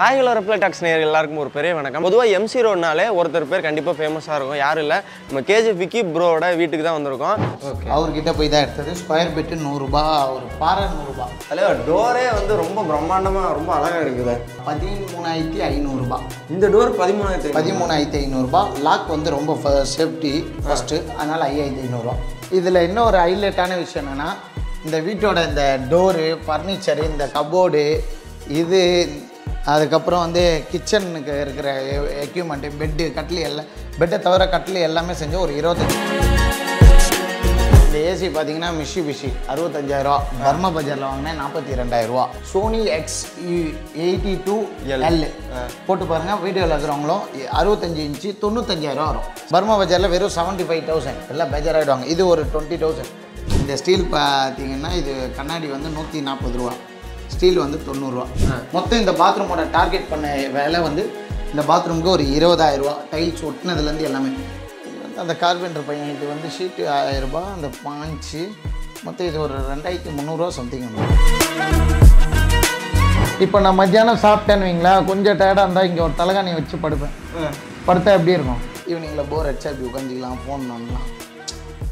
Hi hello tax நேயர் எல்லாருக்கும் ஒரு பெரிய வணக்கம். பொதுவாக எம்சி ரோட்னாலே ஒருத்தர் பேர் கண்டிப்பாக ஃபேமஸாக இருக்கும். யாரும் இல்லை. நம்ம கேஜி விக்கி ப்ரோவோட வீட்டுக்கு தான் வந்திருக்கோம். அவர்கிட்ட போய் தான் எடுத்தது. ஸ்கொயர் ஃபீட்டு நூறுரூபா ஒரு பாறை நூறுரூபா தலைவர் டோரே வந்து ரொம்ப பிரம்மாண்டமாக ரொம்ப அழகாக இருக்குது. பதிமூணாயிரத்தி ஐநூறுரூபா இந்த டோர் பதிமூணாயிரத்தி பதிமூணாயிரத்தி ஐநூறுரூபா லாக் வந்து ரொம்ப சேஃப்டி ஃபஸ்ட்டு அதனால் ஐயாயிரத்தி ஐநூறுரூவா இதில் இன்னும் ஒரு ஹைலைட்டான விஷயம் என்னென்னா இந்த வீட்டோட இந்த டோரு ஃபர்னிச்சரு இந்த கபோர்டு இது அதுக்கப்புறம் வந்து கிச்சனுக்கு இருக்கிற எக்யூப்மெண்ட்டு பெட்டு கட்லி எல்லாம் பெட்டை தவிர கட்லி எல்லாமே செஞ்சு ஒரு இருபத்தஞ்சி. இந்த ஏசி பார்த்தீங்கன்னா மிஷி பிஷி அறுபத்தஞ்சாயிரரூவா பர்மா பஜாரில் வாங்கினேன் நாற்பத்தி ரெண்டாயிரரூவா Sony X eighty two L போட்டு பாருங்கள் வீடியோவில் இருக்கிறவங்களும் அறுபத்தஞ்சு இன்ச்சு தொண்ணூத்தஞ்சாயிரம் வரும். பர்மா பஜாரில் வெறும் செவன்ட்டி ஃபைவ் தௌசண்ட் எல்லாம் பேஜாராகிடுவாங்க இது ஒரு டுவெண்ட்டி தௌசண்ட் இந்த ஸ்டீல் பார்த்தீங்கன்னா இது கண்ணாடி வந்து நூற்றி நாற்பது ரூபா. ஸ்டீல் வந்து தொண்ணூறுரூவா மொத்தம் இந்த பாத்ரூமோட டார்கெட் பண்ண விலை வந்து இந்த பாத்ரூமுக்கு ஒரு இருபதாயிரம் ரூபா டைல்ஸ் ஒட்டினதுலேருந்து எல்லாமே. அந்த கார்பெண்டர் பையன் இது வந்து ஷீட்டு ஆயிரம் ரூபாய் அந்த பாஞ்சு. மொத்தம் இது ஒரு ரெண்டாயிரத்தி முந்நூறுரூவா சம்திங் இப்போ நான் மத்தியானம் சாப்பிட்டேன்னு வைங்களேன் கொஞ்சம் டயர்டாக இருந்தால் இங்கே ஒரு தலைகாணி வச்சு படுப்பேன். படுத்தா எப்படி இருக்கும்? ஈவினிங்கில் போர் அடிச்சா இப்படி உட்காந்துக்கலாம் ஃபோன் பண்ணலாம்.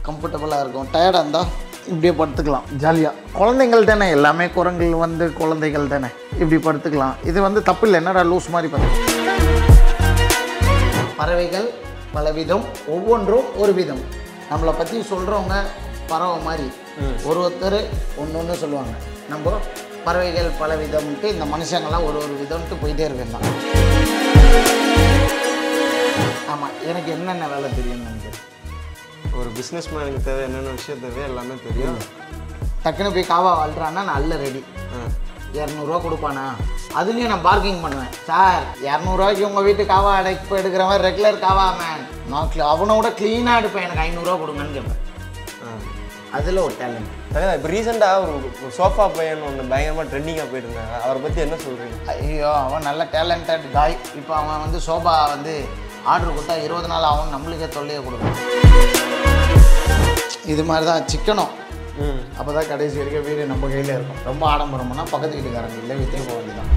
கம்ஃபர்டபுளாக இருக்கும். டயர்டாக இருந்தால் இப்படியே படுத்துக்கலாம். ஜாலியாக குழந்தைகள் தானே? எல்லாமே குரங்குகள் வந்து குழந்தைகள் தானே? இப்படி படுத்துக்கலாம். இது வந்து தப்பு இல்லை என்னடா லூஸ் மாதிரி பார்த்து பறவைகள் பலவிதம் ஒவ்வொன்றும் ஒரு விதம் நம்மளை பற்றி சொல்கிறவங்க பறவை மாதிரி. ஒரு ஒருத்தர் ஒன்று ஒன்று சொல்லுவாங்க. நம்ம பறவைகள் பலவிதம்ட்டு இந்த மனுஷங்கள்லாம் ஒரு ஒரு விதம்ட்டு போயிட்டே இருக்கேன் தான் ஆமாம் எனக்கு என்னென்ன வேலை தெரியும் எனக்கு ஒரு பிஸ்னஸ் மேனுக்கு தேவை என்னென்ன விஷயம் தேவை எல்லாமே தெரியும். டக்குன்னு போய் காவா வாழ்றான்னா நான் அல்ல ரெடி இரநூறுவா கொடுப்பானா? அதுலேயும் நான் பார்க்கிங் பண்ணுவேன். சார் இரநூறுவாய்க்கு உங்கள் வீட்டு காவா அடைப்பு எடுக்கிற மாதிரி ரெகுலர் காவா மேன் நான் cl- அவனை விட க்ளீனாக எடுப்பேன். எனக்கு ஐநூறுரூவா கொடுங்கன்னு கேட்பேன் அதில் ஒரு டேலண்ட் தலைவர் இப்போ ரீசெண்டாக ஒரு சோஃபா பையன் ஒன்று பயங்கரமாக ட்ரெண்டிங்காக போயிட்டு இருந்தாங்க அவரை பற்றி என்ன சொல்கிறீங்க ஐயோ அவன் நல்ல டேலண்டட் காய் இப்போ அவன் வந்து சோபா வந்து ஆர்டர் கொடுத்தா இருபது நாள் ஆகும் நம்மளுக்கே தொல்லையை கொடுக்கும். இது மாதிரி தான் சிக்கனும் அப்போ தான் கடைசி வரைக்கும் வீடு நம்ம கையில் இருக்கும். ரொம்ப ஆடம்பரம்னா பக்கத்து வீட்டுக்காரங்க இல்லை வித்தே போக வேண்டியதான்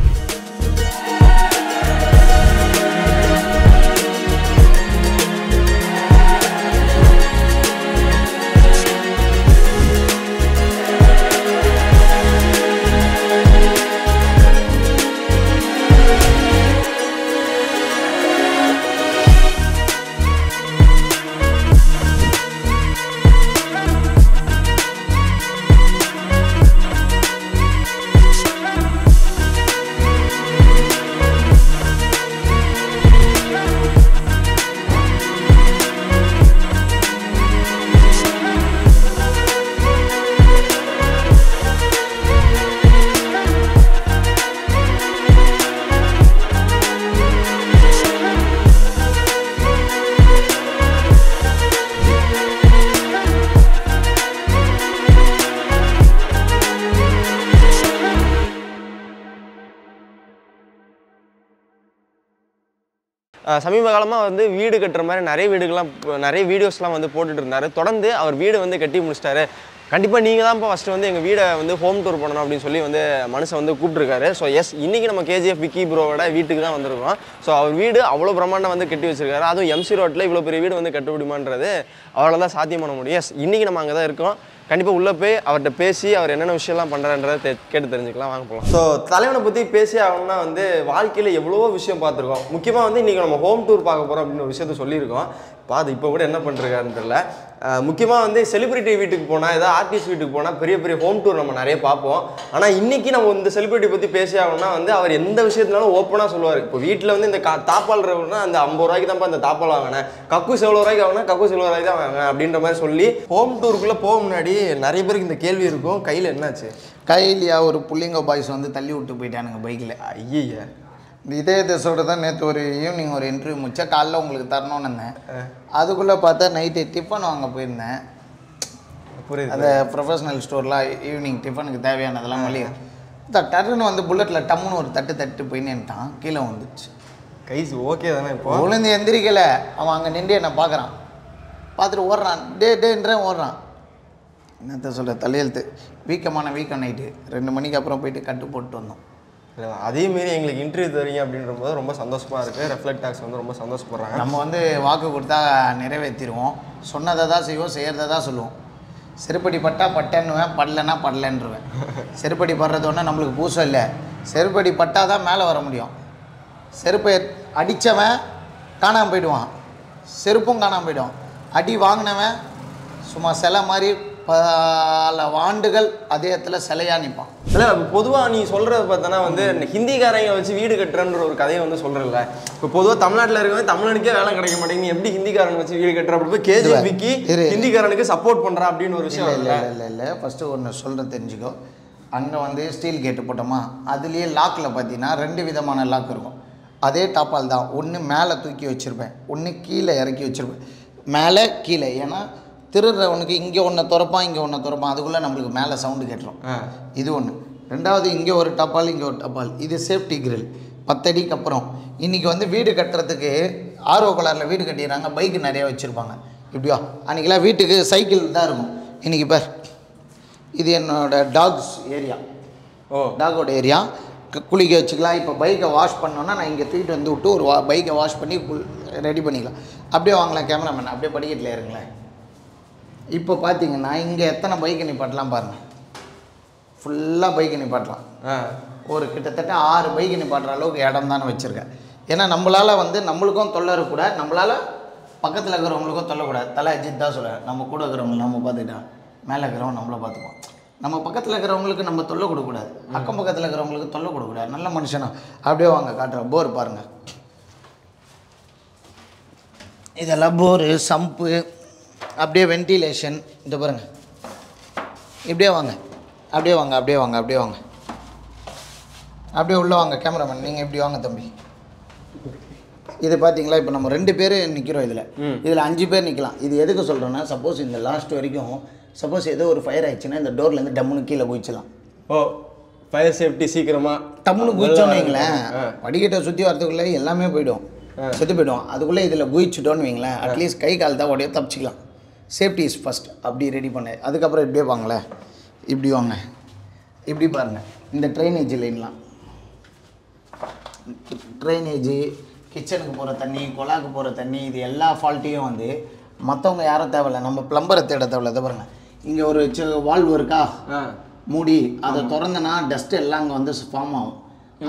சமீப காலமாக வந்து வீடு கட்டுற மாதிரி நிறைய வீடுகள்லாம் நிறைய வீடியோஸ்லாம் வந்து போட்டுட்டு இருந்தார். தொடர்ந்து அவர் வீடு வந்து கட்டி முடிச்சிட்டாரு. கண்டிப்பாக நீங்கள் தான் இப்போ ஃபஸ்ட்டு வந்து எங்கள் வீடை வந்து ஹோம் டூர் பண்ணணும் அப்படின்னு சொல்லி வந்து மனுஷன் வந்து கூப்பிட்ருக்காரு ஸோ எஸ் இன்றைக்கி நம்ம கேஜிஎஃப் விக்கி ப்ரோவோட வீட்டுக்கு தான் வந்திருக்கோம். ஸோ அவர் வீடு அவ்வளோ பிரம்மாண்டம் வந்து கட்டி வச்சிருக்காரு. அதுவும் எம்சி ரோட்டில் இவ்வளோ பெரிய வீடு வந்து கட்ட முடியுமான்றது அவ்வளோ தான் சாத்தியம் பண்ண முடியும். எஸ் இன்றைக்கி நம்ம அங்கே தான் இருக்கோம். கண்டிப்பாக உள்ளே போய் அவர்கிட்ட பேசி அவர் என்னென்ன விஷயம்லாம் பண்ணுறான்றதை கேட்டு தெரிஞ்சுக்கலாம். வாங்க போகலாம் ஸோ தலைவனை பற்றி பேசி ஆகணும்னா வந்து வாழ்க்கையில் எவ்வளவோ விஷயம் பார்த்துருக்கோம். முக்கியமாக வந்து இன்றைக்கி நம்ம ஹோம் டூர் பார்க்க போகிறோம் அப்படின்னு ஒரு விஷயத்த சொல்லியிருக்கோம். பாது இப்போ கூட என்ன பண்ணிருக்காருன்னு தெரியல. முக்கியமாக வந்து செலிபிரிட்டி வீட்டுக்கு போனால் ஏதாவது ஆர்டிஸ்ட் வீட்டுக்கு போனால் பெரிய பெரிய ஹோம் டூர் நம்ம நிறைய பார்ப்போம். ஆனால் இன்றைக்கி நம்ம இந்த செலிபிரிட்டி பற்றி பேசி ஆகணும்னா வந்து அவர் எந்த விஷயத்தினாலும் ஓப்பனாக சொல்லுவார். இப்போ வீட்டில் வந்து இந்த கா தாப்பால் அந்த ஐம்பது ரூபாய்க்கு தான்ப்பா இந்த தாப்பால் வாங்கினேன். கக்கூஸ் எவ்வளோ ரூபாய்க்கு வாங்கினா கக்கூஸ் எவ்வளோ ரூபாய்க்கு தான் வாங்கினேன் அப்படின்ற மாதிரி சொல்லி ஹோம் டூருக்குள்ளே போக முன்னாடி நிறைய பேருக்கு இந்த கேள்வி இருக்கும். கையில் என்னாச்சு? கைலியா ஒரு புள்ளிங்க பாய்ஸ் வந்து தள்ளி விட்டு போயிட்டானுங்க பைக்கில் ஐய இதே தசோட தான் நேற்று ஒரு ஈவினிங் ஒரு இன்டர்வியூ முடிச்சா காலைல உங்களுக்கு தரணும்னு இருந்தேன். அதுக்குள்ளே பார்த்தா நைட்டு டிஃபன் வாங்க போயிருந்தேன். புரியுது அந்த ப்ரொஃபஷனல் ஸ்டோர்லாம் ஈவினிங் டிஃபனுக்கு தேவையானதெல்லாம் மளிகை த- டர்ன்னு வந்து புல்லட்டில் டம்முன்னு ஒரு தட்டு தட்டு போய் நின்ட்டான் கீழே வந்துச்சு கைஸ் ஓகே தானே இப்போ? விழுந்து எந்திரிக்கல. அவன் அங்கே நின்று என்னை பார்க்குறான். பார்த்துட்டு ஓடுறான். டே டேன்றேன் ஓடுறான். என்னத்த சொல்கிற தலையெழுத்து. வீக்கமான வீக்கம் நைட்டு ரெண்டு மணிக்கு அப்புறம் போயிட்டு கட்டு போட்டு வந்தோம். அதே மாரி எங்களுக்கு இன்டர்வியூ தருவீங்க அப்படின்ற போது ரொம்ப சந்தோஷமா இருக்கு. ரெஃப்ளெக்ட் டாக்ஸ் வந்து ரொம்ப சந்தோஷப்படுறாங்க. நம்ம வந்து வாக்கு கொடுத்தா நிறைவேற்றிடுவோம் சொன்னதை தான் செய்வோம் செய்கிறத தான் சொல்லுவோம். செருப்படி பட்டா பட்டேன்னுவேன் படலைன்னா படலன்றுவேன். செருப்படி படுறது ஒன்றும் நம்மளுக்கு பூசம் இல்லை. செருப்படி பட்டா தான் மேலே வர முடியும். செருப்பை அடித்தவன் காணாமல் போயிடுவான். செருப்பும் காணாமல் போயிடும். அடி வாங்கினவன் சும்மா சிலை மாதிரி பல ஆண்டுகள் அதே இடத்துல சிலையாக நிற்பான் இல்லை பொதுவாக நீ சொல்கிறது பார்த்தோன்னா வந்து ஹிந்திக்காரங்க வச்சு வீடு கட்டுறன்ற ஒரு கதையை வந்து சொல்கிறல்ல இப்போ பொதுவாக தமிழ்நாட்டில் இருக்கவங்க தமிழனுக்கே வேலை கிடைக்க மாட்டேங்குது. நீ எப்படி ஹிந்திக்காரன் வச்சு வீடு கட்டுற? அப்படி போய் கேஜிபிக்கு. ஹிந்திக்காரனுக்கு சப்போர்ட் பண்ணுறா அப்படின்னு ஒரு விஷயம் இல்லை இல்லை இல்லை இல்லை இல்லை. ஃபஸ்ட்டு ஒன்று சொல்கிற தெரிஞ்சுக்கோ. அங்கே வந்து ஸ்டீல் கேட்டு போட்டோமா? அதுலேயே லாக்கில் பார்த்தீங்கன்னா ரெண்டு விதமான லாக் இருக்கும். அதே டாப்பால் தான். ஒன்று மேலே தூக்கி வச்சுருப்பேன். ஒன்று கீழே இறக்கி வச்சுருப்பேன். மேலே கீழே. ஏன்னா திருடுறவனுக்கு இங்கே ஒன்று திறப்பான் இங்கே ஒன்று திறப்பான். அதுக்குள்ளே நம்மளுக்கு மேலே சவுண்டு கேட்டுரும். இது ஒன்று ரெண்டாவது இங்கே ஒரு டப்பால் இங்கே ஒரு டப்பால். இது சேஃப்டி கிரில் பத்தடிக்கு அப்புறம். இன்றைக்கி வந்து வீடு கட்டுறதுக்கு ஆர்வ கலரில் வீடு கட்டிடுறாங்க. பைக்கு நிறையா வச்சுருப்பாங்க. இப்படியா அன்றைக்கெல்லாம் வீட்டுக்கு சைக்கிள் தான் இருக்கும். இன்றைக்கி பார். இது என்னோட டாக்ஸ் ஏரியா ஓ. டாகோட ஏரியா குளிக்க வச்சுக்கலாம். இப்போ பைக்கை வாஷ் பண்ணோன்னா நான் இங்கே தூக்கிட்டு வந்து விட்டு ஒரு வா பைக்கை வாஷ் பண்ணி ரெடி பண்ணிக்கலாம். அப்படியே வாங்கலாம் கேமராமேன் அப்படியே படிக்கட்டில் இருங்களேன் இப்போ பார்த்தீங்கன்னா இங்கே எத்தனை பைக்கு நிப்பாட்டலாம் பாருங்கள் ஃபுல்லாக பைக்கு நிப்பாட்டலாம். ஒரு கிட்டத்தட்ட ஆறு பைக்கு நிப்பாட்டுற அளவுக்கு இடம் தானே வச்சுருக்கேன். ஏன்னா நம்மளால் வந்து நம்மளுக்கும் தொல்லை இருக்கக்கூடாது. நம்மளால் பக்கத்தில் இருக்கிறவங்களுக்கும் தொல்லக்கூடாது தலை அஜித் தான் சொல்ல நம்ம கூட இருக்கிறவங்க நம்ம பார்த்துக்கிட்டா மேலே இருக்கிறவங்க நம்மளை பார்த்துப்போம் நம்ம பக்கத்தில் இருக்கிறவங்களுக்கு நம்ம தொல்லை கொடுக்கக்கூடாது. அக்கம் பக்கத்தில் இருக்கிறவங்களுக்கு தொல்லை கொடுக்கக்கூடாது. நல்ல மனுஷனா. அப்படியே வாங்க காட்டுறேன். போர் பாருங்கள் இதெல்லாம் போரு சம்பு அப்படியே வென்டிலேஷன் இந்த பாருங்கள் இப்படியே வாங்க அப்படியே வாங்க அப்படியே வாங்க அப்படியே வாங்க. அப்படியே உள்ளே வாங்க கேமராமேன் நீங்கள் இப்படி வாங்க தம்பி. இது பார்த்தீங்களா இப்போ நம்ம ரெண்டு பேர் நிற்கிறோம் இதில். இதில் அஞ்சு பேர் நிற்கலாம் இது எதுக்கு சொல்கிறோன்னா சப்போஸ் இந்த லாஸ்ட் வரைக்கும் சப்போஸ் ஏதோ ஒரு ஃபயர் ஆயிடுச்சுன்னா இந்த டோர்லேருந்து டம்முன்னு கீழே குதிச்சலாம். ஓ ஃபயர் சேஃப்டி சீக்கிரமா டம்முன்னு குதிச்சோன்னு வைங்களேன் படிக்கட்டை சுற்றி வரதுக்குள்ளே எல்லாமே போயிடும். செத்து போயிடும். அதுக்குள்ளே இதில் குதிச்சிட்டோன்னு வைங்களேன் அட்லீஸ்ட் கை கால் தான் உடைய தப்பிச்சிக்கலாம். சேஃப்டி இஸ் ஃபஸ்ட் அப்படி ரெடி பண்ண. அதுக்கப்புறம் இப்படியே வாங்களேன் இப்படி வாங்க. இப்படி பாருங்கள் இந்த ட்ரைனேஜ் லைன்லாம் ட்ரைனேஜு கிச்சனுக்கு போகிற தண்ணி குழாக்கு போகிற தண்ணி இது எல்லா ஃபால்ட்டையும் வந்து மற்றவங்க யாரும் தேவையில்ல. நம்ம ப்ளம்பரை தேட தேவையில்ல. இதை பாருங்க. இங்கே ஒரு வால்வு இருக்கா? மூடி. அதை திறந்தனா டஸ்ட் எல்லாம் அங்கே வந்து ஃபார்ம் ஆகும்.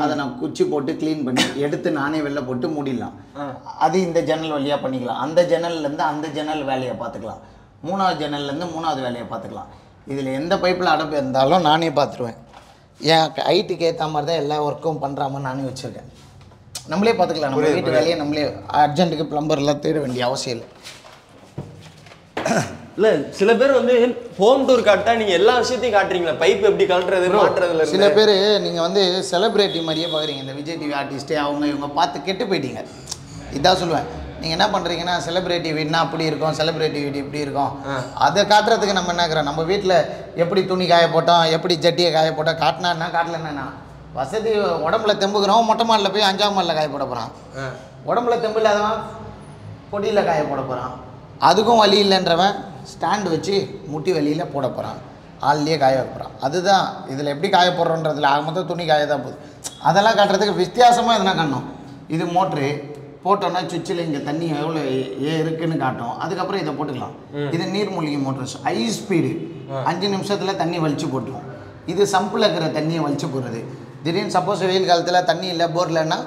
அதை நான் குச்சி போட்டு க்ளீன் பண்ணி எடுத்து நானே வெளில போட்டு மூடிடலாம். அது இந்த ஜன்னல் வழியாக பண்ணிக்கலாம். அந்த ஜன்னல்லேருந்து அந்த ஜன்னல் வேலையை பார்த்துக்கலாம். மூணாவது ஜன்னல்லேருந்து மூணாவது வேலையை பார்த்துக்கலாம். இதில் எந்த பைப்பில் அடப்பு இருந்தாலும் நானே பார்த்துருவேன். என் ஹைட்டுக்கு ஏற்ற மாதிரி தான் எல்லா ஒர்க்கும் பண்ணுற மாதிரி நானே வச்சுருக்கேன். நம்மளே பார்த்துக்கலாம். நம்ம வீட்டு வேலையை நம்மளே அர்ஜென்ட்டுக்கு ப்ளம்பர்லாம் தேட வேண்டிய அவசியம் இல்லை. இல்ல சில பேர் வந்து ஹோம் டூர் காட்டா நீங்க எல்லா விஷயத்தையும் காட்டுறீங்களா? பைப் எப்படி கழட்டுறது மாட்டுறதுல சில பேர் நீங்கள் வந்து செலிப்ரிட்டி மாதிரியே பார்க்குறீங்க இந்த விஜய் டிவி ஆர்டிஸ்ட்டு அவங்க இவங்க பார்த்து கெட்டு போயிட்டீங்க. இதான் சொல்லுவேன். நீங்கள் என்ன பண்ணுறீங்கன்னா செலிப்ரிட்டி வீடுனா அப்படி இருக்கும் செலிப்ரிட்டி வீடு இப்படி இருக்கும். அதை காட்டுறதுக்கு நம்ம என்னக்கிறோம் நம்ம வீட்டில் எப்படி துணி காய போட்டோம் எப்படி ஜட்டியை காய போட்டோம் காட்டினா என்ன காட்டலன்னா வசதி உடம்புல தெம்புக்கிறோம் மொட்டை மாடில் போய் அஞ்சாம் மாடில் காய போட போகிறான். உடம்புல தெம்பு இல்லாதவன் பொடியில் காய போட போகிறான் அதுக்கும் வழி இல்லைன்றவன் ஸ்டாண்டு வச்சு முட்டி வெளியில் போட போகிறான் ஆள்லேயே காய வைக்க போகிறான் அதுதான். இதில் எப்படி காய போடுறோன்றதுல ஆக மொத்தம் துணி காய தான் போகுது. அதெல்லாம் காட்டுறதுக்கு வித்தியாசமாக எதுனா காட்டணும். இது மோட்ரு. போட்டோன்னா சுவிட்சில் இங்கே தண்ணி எவ்வளோ ஏ இருக்குன்னு காட்டும் அதுக்கப்புறம் இதை போட்டுக்கலாம். இது நீர்மூழ்கி மோட்டர்ஸ். ஹை ஸ்பீடு அஞ்சு நிமிஷத்தில் தண்ணி வலிச்சு போட்டுரும். இது சம்பில் இருக்கிற தண்ணியை வலிச்சு போடுறது. திடீர்னு சப்போஸ் வெயில் காலத்தில் தண்ணி இல்லை போர்லன்னா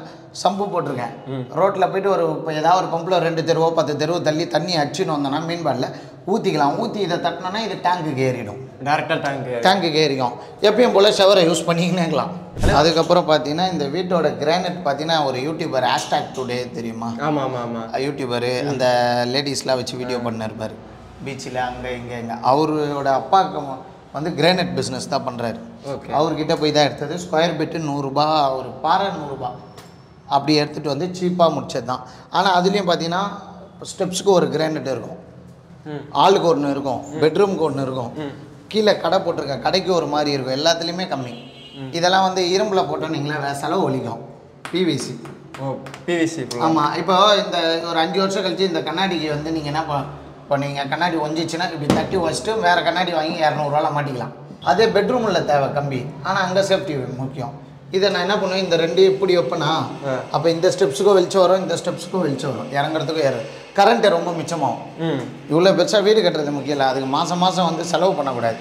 சம்பு போட்டிருக்கேன். ரோட்டில் போயிட்டு ஒரு இப்போ ஏதாவது ஒரு பம்பில் ரெண்டு தெருவோ பத்து தெருவோ தள்ளி தண்ணி அடிச்சுன்னு வந்தோன்னா மீன்பாடில் ஊற்றிக்கலாம் ஊற்றி இதை தட்டினோன்னா இது டேங்குக்கு ஏறிடும். டேரக்டா டேங்க் டேங்குக்கு ஏறிக்கும். எப்பயும் போல் ஷவரை யூஸ் பண்ணிக்கினே இருக்கலாம் அதுக்கப்புறம் பார்த்தீங்கன்னா இந்த வீட்டோட கிரானைட் பார்த்தீங்கன்னா ஒரு யூடியூபர் ஹேஷ்டாக் டுடே தெரியுமா? ஆமா ஆமா ஆமா. யூடியூபரு அந்த லேடிஸ்லாம் வச்சு வீடியோ பண்ணிருப்பார் பீச்சில் அங்கே இங்கே இங்கே. அவரோட அப்பாவுக்கு வந்து கிரானைட் பிஸ்னஸ் தான் பண்ணுறாரு. அவர்கிட்ட போய் தான் எடுத்தது. ஸ்கொயர் பிட்டு நூறுரூபா ஒரு பாறை நூறுரூபா அப்படி எடுத்துகிட்டு வந்து சீப்பாக முடிச்சது தான் ஆனால் அதுலேயும் பார்த்தீங்கன்னா ஸ்டெப்ஸுக்கு ஒரு கிரானைட் இருக்கும். ஆளுக்கு ஒன்று இருக்கும் பெட்ரூம்க்கு ஒன்று இருக்கும். கீழே கடை போட்டிருக்கேன் கடைக்கு ஒரு மாதிரி இருக்கும் எல்லாத்துலேயுமே கம்மி. இதெல்லாம் வந்து இரும்பில் போட்டோன்னீங்களா வே- செலவு ஒழிக்கும். பிவிசி ஓ பிவிசி ஆமாம் இப்போ இந்த ஒரு அஞ்சு வருஷம் கழிச்சு இந்த கண்ணாடிக்கு வந்து நீங்கள் என்ன ப- பண்ணுவீங்க கண்ணாடி ஒஞ்சிச்சுன்னா இப்படி தட்டி வச்சுட்டு வேறு கண்ணாடி வாங்கி இரநூறுவால மாட்டிக்கலாம். அதே பெட்ரூமில் தேவை கம்பி ஆனால் அங்கே சேஃப்டி முக்கியம். இதை நான் என்ன பண்ணுவேன்? இந்த ரெண்டு இப்படி வைப்பேனா? அப்போ இந்த ஸ்டெப்ஸுக்கும் வெளிச்சம் வரும் இந்த ஸ்டெப்ஸுக்கும் வெளிச்சம் வரும். இறங்குறதுக்கும் ஏறு கரண்ட்டு ரொம்ப மிச்சமாகும். இவ்வளோ பெருசாக வீடு கட்டுறது முக்கியம் இல்லை. அதுக்கு மாதம் மாதம் வந்து செலவு பண்ணக்கூடாது.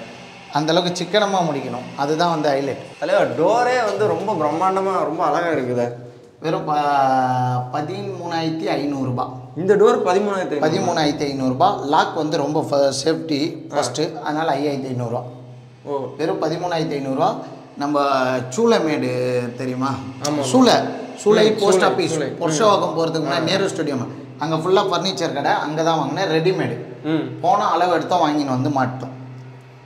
அந்த அளவுக்கு சிக்கனமாக முடிக்கணும். அதுதான் வந்து ஹைலைட் தலைவர் டோரே வந்து ரொம்ப பிரம்மாண்டமாக ரொம்ப அழகாக இருக்குதே. வெறும் ப பதிமூணாயிரத்தி ஐநூறுரூபா இந்த டோர் பதிமூணாயிரத்தி பதிமூணாயிரத்தி ஐநூறுரூபா லாக் வந்து ரொம்ப சேஃப்டி ஃபஸ்ட்டு அதனால் ஐயாயிரத்தி ஐநூறுரூவா ஓ. வெறும் பதிமூணாயிரத்தி ஐநூறுரூவா நம்ம சூளைமேடு தெரியுமா? சூளை. சூளை போஸ்ட் ஆஃபீஸ் பொருஷவாக்கம் போகிறதுக்கு முன்னாடி நேரு ஸ்டேடியம் அங்கே ஃபுல்லாக ஃபர்னிச்சர் கடை அங்கே தான் வாங்கினேன் ரெடிமேடு ம். போனால் அளவு எடுத்தோம் வாங்கின்னு வந்து மாட்டோம்.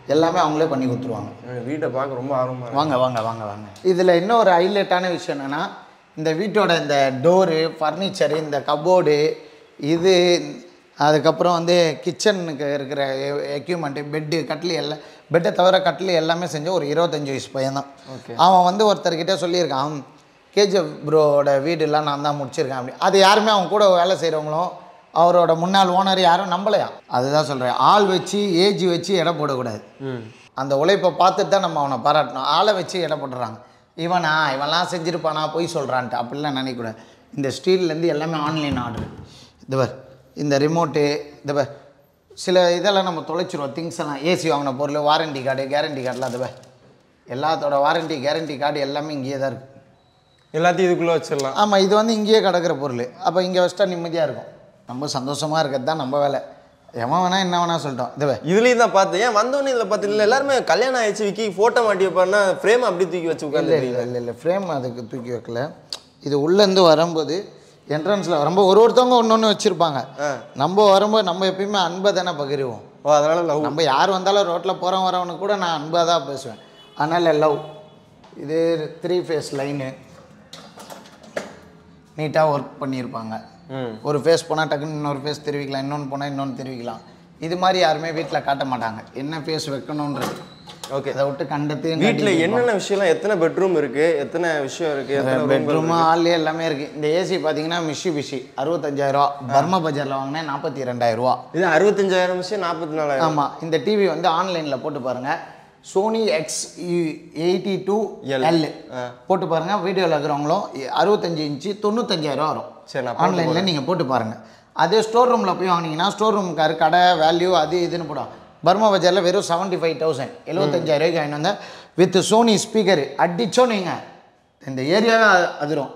எல்லாமே அவங்களே பண்ணி கொடுத்துருவாங்க. வீட்டை பார்க்க ரொம்ப ஆர்வமாக வாங்க வாங்க வாங்க வாங்க. இதில் இன்னொரு ஹைலைட்டான விஷயம் என்னென்னா இந்த வீட்டோட இந்த டோரு ஃபர்னிச்சரு இந்த கபோர்டு இது அதுக்கப்புறம் வந்து கிச்சனுக்கு இருக்கிற எக்யூப்மெண்ட்டு பெட்டு கட்லி எல்லாம் பெட்டை தவிர கட்லி எல்லாமே செஞ்ச ஒரு இருபத்தஞ்சி வயசு பையன்தான். அவன் வந்து ஒருத்தர்கிட்ட சொல்லியிருக்கான் கேஜிஎஃப் ப்ரோவோட வீடுலாம் நான் தான் முடிச்சிருக்கேன் அப்படி. அது யாருமே அவன் கூட வேலை செய்கிறவங்களும் அவரோட முன்னாள் ஓனர் யாரும் நம்பலையா? அதுதான் சொல்கிறேன் ஆள் வச்சு ஏஜ் வச்சு எடை போடக்கூடாது. அந்த உழைப்பை பார்த்துட்டு தான் நம்ம அவனை பாராட்டணும். ஆளை வச்சு எடை போட்டுறாங்க. இவனா இவன்லாம் செஞ்சுருப்பானா பொய் சொல்கிறான்ட்டு அப்படிலாம் நினைக்கக்கூடாது. இந்த ஸ்டீல்லேருந்து எல்லாமே ஆன்லைன் ஆர்டர். இது பார் இந்த ரிமோட்டு இது பார். சில இதெல்லாம் நம்ம தொலைச்சிருவோம். திங்ஸ் எல்லாம். ஏசி வாங்கின பொருள் வாரண்டி கார்டு கேரண்டி கார்டெலாம் அது பார். எல்லாத்தோட வாரண்டி கேரண்டி கார்டு எல்லாமே இங்கேயே தான் இருக்குது எல்லாத்தையும் இதுக்குள்ளே வச்சிடலாம். ஆமாம் இது வந்து இங்கேயே கிடக்கிற பொருள். அப்போ இங்கே வச்சிட்டா நிம்மதியாக இருக்கும். ரொம்ப சந்தோஷமாக இருக்கிறது தான் நம்ம வேலை. எவன் வேணா என்ன வேணா சொல்லிட்டோம் இது பார் இதுலேயும் தான் பார்த்தேன். ஏன் வந்தோடனே இதில் பார்த்து எல்லாருமே கல்யாணம் ஆயிடுச்சு விக்கி ஃபோட்டோ மாட்டி வைப்பாருன்னா ஃப்ரேம் அப்படி தூக்கி வச்சு இல்லை உட்காந்து இல்லை இல்லை இல்லை ஃப்ரேம் அதுக்கு தூக்கி வைக்கல. இது உள்ளேருந்து வரும்போது என்ட்ரன்ஸில் வரும்போது ஒரு ஒருத்தவங்க ஒன்று ஒன்று வச்சுருப்பாங்க. நம்ம வரும்போது நம்ம எப்பயுமே அன்பை தானே பகிருவோம். ஓ அதனால லவ் நம்ம யார் வந்தாலும் ரோட்டில் போகிறவன் வரவனுக்கு கூட நான் அன்பாக தான் பேசுவேன். அதனால் லவ் இது த்ரீ ஃபேஸ் லைனு நீட்டாக ஒர்க் பண்ணியிருப்பாங்க. ஒரு ஃபேஸ் போனால் டக்குன்னு இன்னொரு ஃபேஸ் தெரிவிக்கலாம் இன்னொன்று போனால் இன்னொன்று தெரிவிக்கலாம். இது மாதிரி யாருமே வீட்டில் காட்ட மாட்டாங்க. என்ன ஃபேஸ் வைக்கணுன்றது ஓகே அதை விட்டு கண்டத்தையும் வீட்டில் என்னென்ன விஷயம்லாம் எத்தனை பெட்ரூம் இருக்கு எத்தனை விஷயம் இருக்கு எத்தனை room பெட்ரூமு ஹால் எல்லாமே இருக்குது இந்த ஏசி பார்த்தீங்கன்னா மிஷி பிஷி அறுபத்தஞ்சாயிரரூவா பர்மா பஜாரில் வாங்கினேன் நாற்பத்தி ரெண்டாயிரரூவா இது அறுபத்தஞ்சாயிரம் விஷயம் நாற்பத்தி நாலாயிரம். ஆமாம் இந்த டிவி வந்து ஆன்லைனில் போட்டு பாருங்கள் Sony X eighty two L போட்டு பாருங்கள் வீடியோவில் இருக்கிறவங்களும் அறுபத்தஞ்சு இன்ச்சு தொண்ணூத்தஞ்சாயிரம் வரும். சரி ஆன்லைனில் நீங்கள் போட்டு பாருங்கள் அதே ஸ்டோர் ரூமில் போய் வாங்கினீங்கன்னா ஸ்டோர் ரூமுக்காரு கடை வேல்யூ அது இதுன்னு போடும் பர்மா பஜாரில் வெறும் செவன்ட்டி ஃபைவ் தௌசண்ட் எழுபத்தஞ்சாயிரூவாய்க்கு வாங்கிட்டு வந்தேன். வித் சோனி ஸ்பீக்கர் அடிச்சோம் நீங்கள் இந்த ஏரியாவே அதிரும்.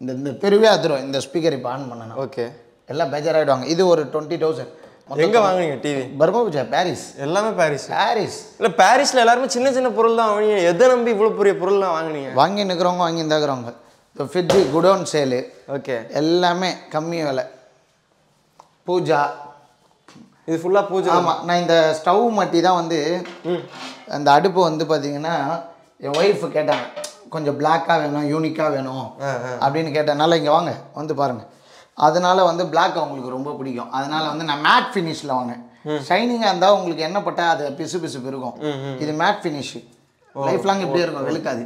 இந்த இந்த தெருவே அதிரும். இந்த ஸ்பீக்கர் இப்போ ஆன் பண்ணணும் ஓகே எல்லாம் பேஜாராகிடுவாங்க இது ஒரு டுவெண்ட்டி தௌசண்ட் எங்கே வாங்குனீங்க டிவி பர்மா பஜார் பாரிஸ் எல்லாமே பாரிஸ் பாரிஸ் இல்லை பாரிஸில் எல்லாருமே சின்ன சின்ன பொருள் தான் வாங்குனீங்க. எதை நம்பி இவ்வளோ பெரிய பொருள்லாம் வாங்குனீங்க? வாங்கி நிற்கிறவங்க வாங்கி இருந்தாக்கிறவங்க இப்போ ஃப்ரிட்ஜு குடோன் சேலு ஓகே எல்லாமே கம்மி விலை. பூஜா. இது ஃபுல்லாக பூஜை ஆமாம் நான் இந்த ஸ்டவ் மட்டி தான் வந்து அந்த அடுப்பு வந்து பார்த்தீங்கன்னா என் ஒய்ஃபு கேட்டாங்க கொஞ்சம் பிளாக்காக வேணும் யூனிக்காக வேணும். அப்படின்னு கேட்டனால இங்கே வாங்க வந்து பாருங்கள் அதனால வந்து பிளாக் அவங்களுக்கு ரொம்ப பிடிக்கும். அதனால வந்து நான் மேட் ஃபினிஷில் வாங்க ஷைனிங்காக இருந்தால் உங்களுக்கு என்ன பட்டா அது பிசு பிசு இருக்கும் இது மேட் ஃபினிஷ் லைஃப் லாங் இப்படியே இருக்கும் வெளுக்காது.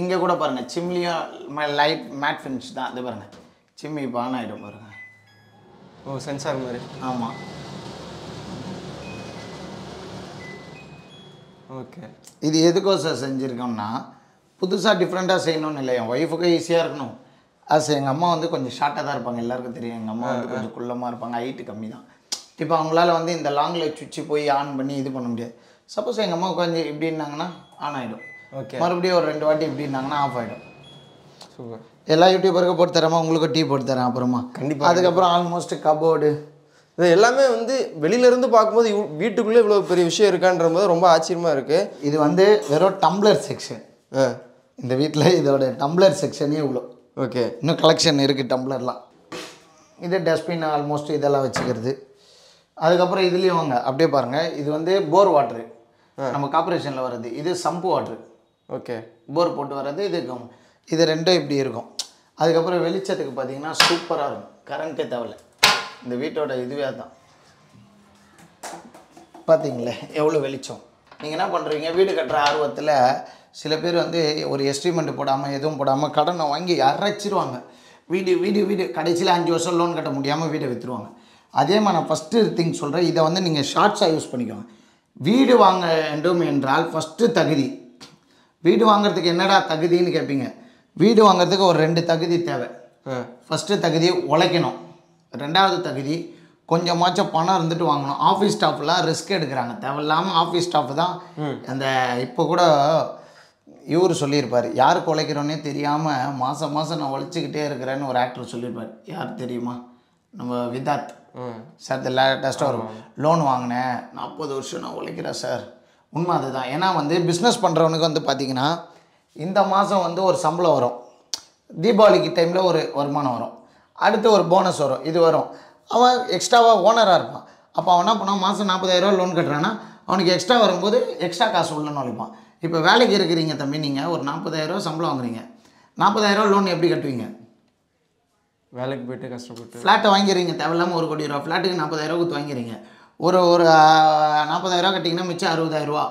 இங்கே கூட பாருங்கள் சிம்லியும் லைட் மேட் ஃபினிஷ் தான். அது பாருங்கள் சிம்மி இப்போ ஆன் ஆகிடும் பாருங்கள் ஓ சென்சார் மாதிரி. ஆமாம் ஓகே. இது எதுக்கோசம் செஞ்சுருக்கோம்னா புதுசாக டிஃப்ரெண்ட்டாக செய்யணும்னு இல்லை. என் ஒய்ஃபுக்கு ஈஸியாக இருக்கணும். அது எங்கள் அம்மா வந்து கொஞ்சம் ஷார்ட்டாக தான் இருப்பாங்க. எல்லாருக்கும் தெரியும். எங்கள் அம்மா வந்து கொஞ்சம் குள்ளமாக இருப்பாங்க. ஹைட்டு கம்மி தான். இப்போ அவங்களால வந்து இந்த லாங்கில் சுவிட்சு போய் ஆன் பண்ணி இது பண்ண முடியாது. சப்போஸ் எங்கள் அம்மா கொஞ்சம் இப்படின்னாங்கன்னா ஆன் ஆகிடும் ஓகே மறுபடியும் ஒரு ரெண்டு வாட்டி இப்படின்னாங்கன்னா ஆஃப் ஆகிடும் சூப்பர் எல்லா யூடியூபருக்கும் போட்டு தரமா உங்களுக்கு டீ போட்டு தரேன் அப்புறமா. கண்டிப்பா. அதுக்கப்புறம் ஆல்மோஸ்ட் கபோர்டு இது எல்லாமே வந்து வெளியில இருந்து பார்க்கும்போது வீட்டுக்குள்ளே இவ்வளோ பெரிய விஷயம் இருக்கான்ற போது ரொம்ப ஆச்சரியமா இருக்கு. இது வந்து வெறும் டம்ளர் செக்ஷன் இந்த வீட்டில் இதோட டம்ளர் செக்ஷனே இவ்வளோ ஓகே. இன்னும் கலெக்ஷன் இருக்குது டம்ளர்லாம். இது டஸ்ட்பின் ஆல்மோஸ்ட் இதெல்லாம் வச்சுக்கிறது. அதுக்கப்புறம் இதுலேயும் வாங்க. அப்படியே பாருங்கள் இது வந்து போர் வாட்ரு நம்ம கார்பரேஷனில் வர்றது. இது சம்பு வாட்ரு ஓகே. போர் போட்டு வர்றது. இது இது ரெண்டும் இப்படி இருக்கும். அதுக்கப்புறம் வெளிச்சத்துக்கு பார்த்தீங்கன்னா சூப்பராக இருக்கும். கரண்ட்டே தேவையில்ல. இந்த வீட்டோட இதுவே தான் பார்த்தீங்களே எவ்வளோ வெளிச்சம். நீங்கள் என்ன பண்ணுறீங்க வீடு கட்டுற ஆர்வத்தில் சில பேர் வந்து ஒரு எஸ்டிமெண்ட் போடாமல் எதுவும் போடாமல் கடனை வாங்கி அரைச்சிருவாங்க. வீடு வீடு வீடு. கடைசியில் அஞ்சு வருஷம் லோன் கட்ட முடியாமல் வீடை விற்றுருவாங்க அதே மாதிரி நான் ஃபஸ்ட்டு திங் சொல்கிறேன் இதை வந்து நீங்கள் ஷார்ட்ஸாக யூஸ் பண்ணிக்கோங்க. வீடு வாங்க வேண்டும் என்றால் ஃபஸ்ட்டு தகுதி. வீடு வாங்குறதுக்கு என்னடா தகுதின்னு கேட்பீங்க வீடு வாங்குறதுக்கு ஒரு ரெண்டு தகுதி தேவை. ஃபஸ்ட்டு தகுதி உழைக்கணும். ரெண்டாவது தகுதி கொஞ்சமாச்சும் பணம் இருந்துட்டு வாங்கணும். ஆஃபீஸ் ஸ்டாஃப்லாம் ரிஸ்க் எடுக்கிறாங்க. தேவையில்லாமல் ஆஃபீஸ் ஸ்டாஃப் தான் அந்த இப்போ கூட இவர் சொல்லியிருப்பார். யாருக்கு உழைக்கிறோன்னே தெரியாமல் மாதம் மாதம் நான் உழைச்சிக்கிட்டே இருக்கிறேன்னு ஒரு ஆக்டர் சொல்லியிருப்பார். யார் தெரியுமா? நம்ம விதார்த். ம். சார் இந்த லேட்டஸ்ட்டாக ஒரு லோன் வாங்கினேன். நாற்பது வருஷம் நான் உழைக்கிறேன் சார். உண்மை அதுதான். ஏன்னா வந்து பிஸ்னஸ் பண்ணுறவனுக்கு வந்து பார்த்தீங்கன்னா இந்த மாதம் வந்து ஒரு சம்பளம் வரும். தீபாவளிக்கு டைமில் ஒரு வருமானம் வரும். அடுத்து ஒரு போனஸ் வரும். இது வரும். அவன் எக்ஸ்ட்ராவாக ஓனராக இருப்பான். அப்போ அவன் என்ன பண்ணான் மாதம் நாற்பதாயிரரூவா லோன் கட்டுறான்னா அவனுக்கு எக்ஸ்ட்ரா வரும்போது எக்ஸ்ட்ரா காசு உள்ள நுழைப்பான் இப்போ வேலைக்கு இருக்கிறீங்க தம்பி நீங்கள் ஒரு நாற்பதாயிரரூவா சம்பளம் வாங்குறீங்க. நாற்பதாயிரரூவா லோன் எப்படி கட்டுவீங்க? வேலைக்கு போயிட்டு கஷ்டப்பட்டு. ஃப்ளாட்டை வாங்கிறீங்க தேவையில்லாமல் ஒரு கோடி ரூபா. ஃப்ளாட்டுக்கு நாற்பதாயிரரூவா கொடுத்து வாங்கிறீங்க ஒரு ஒரு நாற்பதாயிரரூவா கட்டிங்கன்னா மிச்சம் அறுபதாயிரரூவா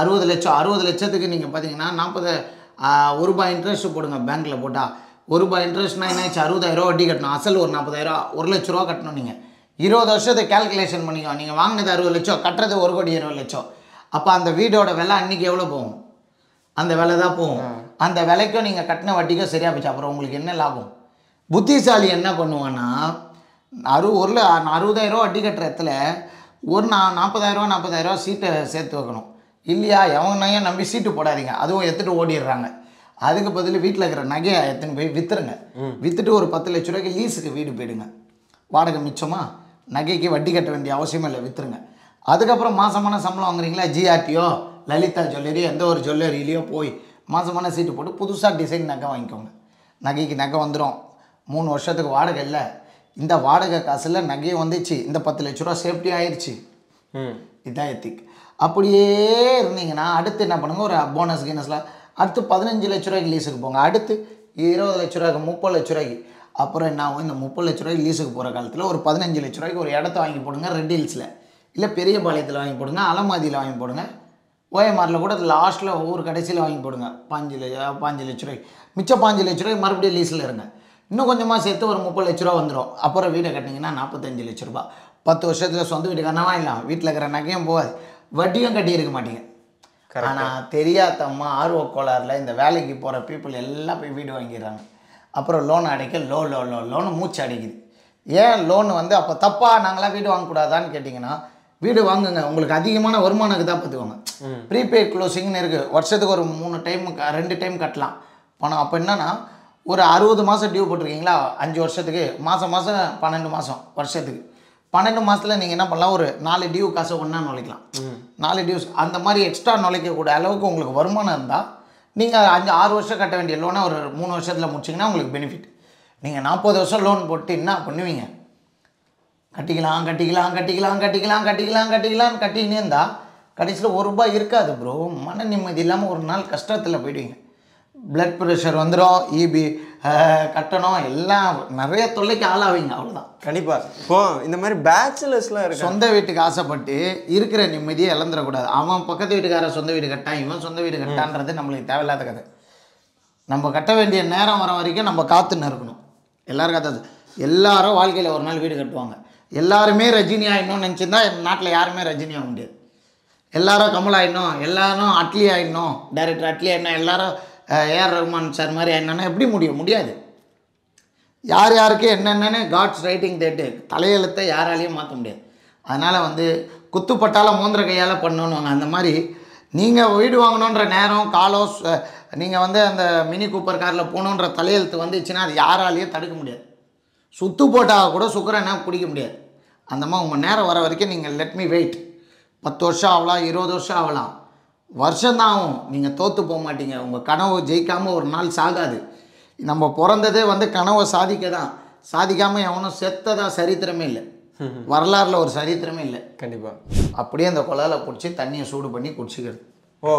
அறுபது லட்சம் அறுபது லட்சத்துக்கு நீங்கள் பார்த்தீங்கன்னா நாற்பது ஒரு ரூபாய் இன்ட்ரெஸ்ட் போடுங்க பேங்க்கில் போட்டால் ஒரு ரூபாய் இன்ட்ரெஸ்ட்னா என்ன ஆச்சு அறுபதாயிரரூவா வட்டி கட்டணும். அசல் ஒரு நாற்பதாயிரரூவா ஒரு லட்ச ரூபா கட்டணும் நீங்கள் இருபது வருஷத்தை கேல்குலேஷன் பண்ணிக்கோ. நீங்கள் வாங்கினது அறுபது லட்சம் கட்டுறது ஒரு கோடி இருபது லட்சம். அப்போ அந்த வீடோட விலை அன்றைக்கி எவ்வளோ போகும்? அந்த விலை தான் போகும் அந்த விலைக்கும் நீங்கள் கட்டின வட்டிக்கும் சரியாக போச்சு. அப்புறம் உங்களுக்கு என்ன லாபம்? புத்திசாலி என்ன பண்ணுவான்னா அறு ஒரு ரூபா வட்டி கட்டுற இடத்துல ஒரு நா நாற்பதாயிரரூவா நாற்பதாயிரரூவா சீட்டை சேர்த்து வைக்கணும். இல்லையா? எவனையும் நம்பி சீட்டு போடாதீங்க. அதுவும் எடுத்துகிட்டு ஓடிடுறாங்க. அதுக்கு பதில் வீட்டில் இருக்கிற நகையை எடுத்துன்னு போய் விற்றுருங்க விற்றுட்டு ஒரு பத்து லட்ச ரூபாய்க்கு லீஸுக்கு வீடு போயிடுங்க. வாடகை மிச்சமா? நகைக்கு வட்டி கட்ட வேண்டிய அவசியமே இல்லை. விற்றுருங்க அதுக்கப்புறம் மாதமான சம்பளம் வாங்குறீங்களா? ஜிஆர்டியோ லலிதா ஜுவல்லரி எந்த ஒரு ஜுவல்லரியிலையோ போய் மாதமான சீட்டு போட்டு புதுசாக டிசைன் நகை வாங்கிக்கோங்க. நகைக்கு நகை வந்துடும் மூணு வருஷத்துக்கு வாடகை இல்லை. இந்த வாடகை காசில் நகையும் வந்துச்சு. இந்த பத்து லட்ச ரூபா சேஃப்டி ஆயிடுச்சு ம். இதான் எத்திக் அப்படியே இருந்தீங்கன்னா அடுத்து என்ன பண்ணுங்க? ஒரு போனஸ் கீனஸ்லாம் அடுத்து பதினஞ்சு லட்ச ரூபாய்க்கு லீஸுக்கு போங்க. அடுத்து இருபது லட்ச ரூபாய்க்கு முப்பது லட்ச ரூபாய்க்கு. அப்புறம் என்ன ஆகும்? இந்த முப்பது லட்ச ரூபாய்க்கு லீஸுக்கு போகிற காலத்தில் ஒரு பதினஞ்சு லட்ச ரூபாய்க்கு ஒரு இடத்த வாங்கி போடுங்க. ரெட் ஹில்ஸில் இல்லை பெரிய பாளையத்தில் வாங்கி போடுங்க அலமாதியில் வாங்கி போடுங்க. ஓஎம்ஆரில் கூட லாஸ்ட்டில் ஒவ்வொரு கடைசியில் வாங்கி போடுங்க. பாஞ்சு பாஞ்சு லட்ச ரூபாய்க்கு. மிச்சம் பாஞ்சு லட்ச ரூபாய்க்கு மறுபடியும் லீஸில் இருங்க. இன்னும் கொஞ்சமாக சேர்த்து ஒரு முப்பது லட்ச ரூபா வந்துடும் அப்புறம் வீடை கட்டினீங்கன்னா நாற்பத்தஞ்சு லட்ச ரூபா. பத்து வருஷத்தில் சொந்த வீடு கண்ணா வாங்கிடலாம். வீட்டில் இருக்கிற நகையும் போகாது. வட்டியும் கட்டி இருக்க மாட்டீங்க. ஆனால் தெரியாதம்மா ஆர்வ கோளாறுல இந்த வேலைக்கு போகிற பீப்புள் எல்லாம் போய் வீடு வாங்கிடுறாங்க. அப்புறம் லோன் அடைக்க லோ லோ லோ லோனு மூச்சு அடைக்குது. ஏன் லோன் வந்து அப்போ தப்பாக நாங்களாம் வீடு வாங்கக்கூடாதான்னு கேட்டிங்கன்னா வீடு வாங்குங்க. உங்களுக்கு அதிகமான வருமானம் தான் பார்த்துக்கோங்க. ப்ரீபெய்ட் க்ளோசிங்னு இருக்குது வருஷத்துக்கு ஒரு மூணு டைம் ரெண்டு டைம் கட்டலாம். பணம். அப்போ என்னன்னா ஒரு அறுபது மாதம் டியூ போட்டிருக்கீங்களா? அஞ்சு வருஷத்துக்கு. மாதம் மாதம் பன்னெண்டு மாதம் வருஷத்துக்கு. பன்னெண்டு மாதத்தில் நீங்கள் என்ன பண்ணலாம்? ஒரு நாலு டியூ காசை ஒன்றா நுழைக்கலாம். நாலு டியூஸ் அந்த மாதிரி எக்ஸ்ட்ரா நுழைக்கக்கூடிய அளவுக்கு உங்களுக்கு வருமானம் இருந்தால் நீங்கள் அஞ்சு ஆறு வருஷம் கட்ட வேண்டிய லோனை ஒரு மூணு வருஷத்தில் முடிச்சிங்கன்னா உங்களுக்கு பெனிஃபிட் நீங்கள் நாற்பது வருஷம் லோன் போட்டு என்ன பண்ணுவீங்க? கட்டிக்கலாம் கட்டிக்கலாம் கட்டிக்கலாம் கட்டிக்கலாம் கட்டிக்கலாம் கட்டிக்கலாம்னு கட்டிக்கினே இருந்தால் கடைசியில் ஒரு ரூபாய் இருக்காது ப்ரோ மன நிம்மதி இல்லாமல் ஒரு நாள் கஷ்டத்தில் போயிடுவீங்க. பிளட் ப்ரெஷர் வந்துடும் இபி கட்டணும் எல்லாம் நிறைய தொல்லைக்கு ஆளாவீங்க அவ்வளோதான் கண்டிப்பா. இப்போ இந்த மாதிரி பேச்சுலர்ஸ்லாம் இருக்கு சொந்த வீட்டுக்கு ஆசைப்பட்டு இருக்கிற நிம்மதியை இழந்துடக்கூடாது. அவன் பக்கத்து வீட்டுக்காரன் சொந்த வீடு கட்டான் இவன் சொந்த வீடு கட்டான்றது நம்மளுக்கு தேவையில்லாத கதை. நம்ம கட்ட வேண்டிய நேரம் வர வரைக்கும் நம்ம காத்துன்னு இருக்கணும். எல்லாரும் கத்தாது. எல்லாரும் வாழ்க்கையில் ஒரு நாள் வீடு கட்டுவாங்க. எல்லாருமே ரஜினி ஆயிடணும்னு நினச்சிருந்தா நாட்டில் யாருமே ரஜினி ஆக முடியாது எல்லாரும் கமல் ஆகிடணும் எல்லாரும் அட்லி ஆயிடணும் டைரக்டர் அட்லி ஆகிடணும் எல்லாரும் ஏஆர் ரஹ்மான் சார் மாதிரி ஆகிடணும்னா எப்படி முடியும் முடியாது. யார் யாருக்கு என்னென்னு காட்ஸ் ரைட்டிங் தேட்டு தலையெழுத்தை யாராலையும் மாற்ற முடியாது. அதனால் வந்து குத்துப்பட்டால் மோந்திர கையால் பண்ணணுவாங்க அந்த மாதிரி நீங்கள் வீடு வாங்கணுன்ற நேரம் காலம் நீங்கள் வந்து அந்த மினி கூப்பர் காரில் போகணுன்ற தலையெழுத்து வந்துச்சுன்னா அது யாராலையும் தடுக்க முடியாது. சுத்து போட்டால் கூட சுக்கரனை பிடிக்க முடியாது. அந்த மாதிரி உங்கள் நேரம் வர வரைக்கும் நீங்கள் லெட் மீ வெயிட் பத்து வருஷம் ஆகலாம் இருபது வருஷம் ஆகலாம். வருஷம்தான் ஆகும் நீங்கள் தோற்று போக மாட்டீங்க. உங்கள் கனவு ஜெயிக்காமல் ஒரு நாள் சாகாது. நம்ம பிறந்ததே வந்து கனவை சாதிக்க தான் சாதிக்காமல் எவனும் செத்ததா சரித்திரமே இல்லை. வரலாறுல ஒரு சரித்திரமே இல்லை. கண்டிப்பா. அப்படியே அந்த குழால பிடிச்சி தண்ணியை சூடு பண்ணி குடிச்சிக்கிறது. ஓ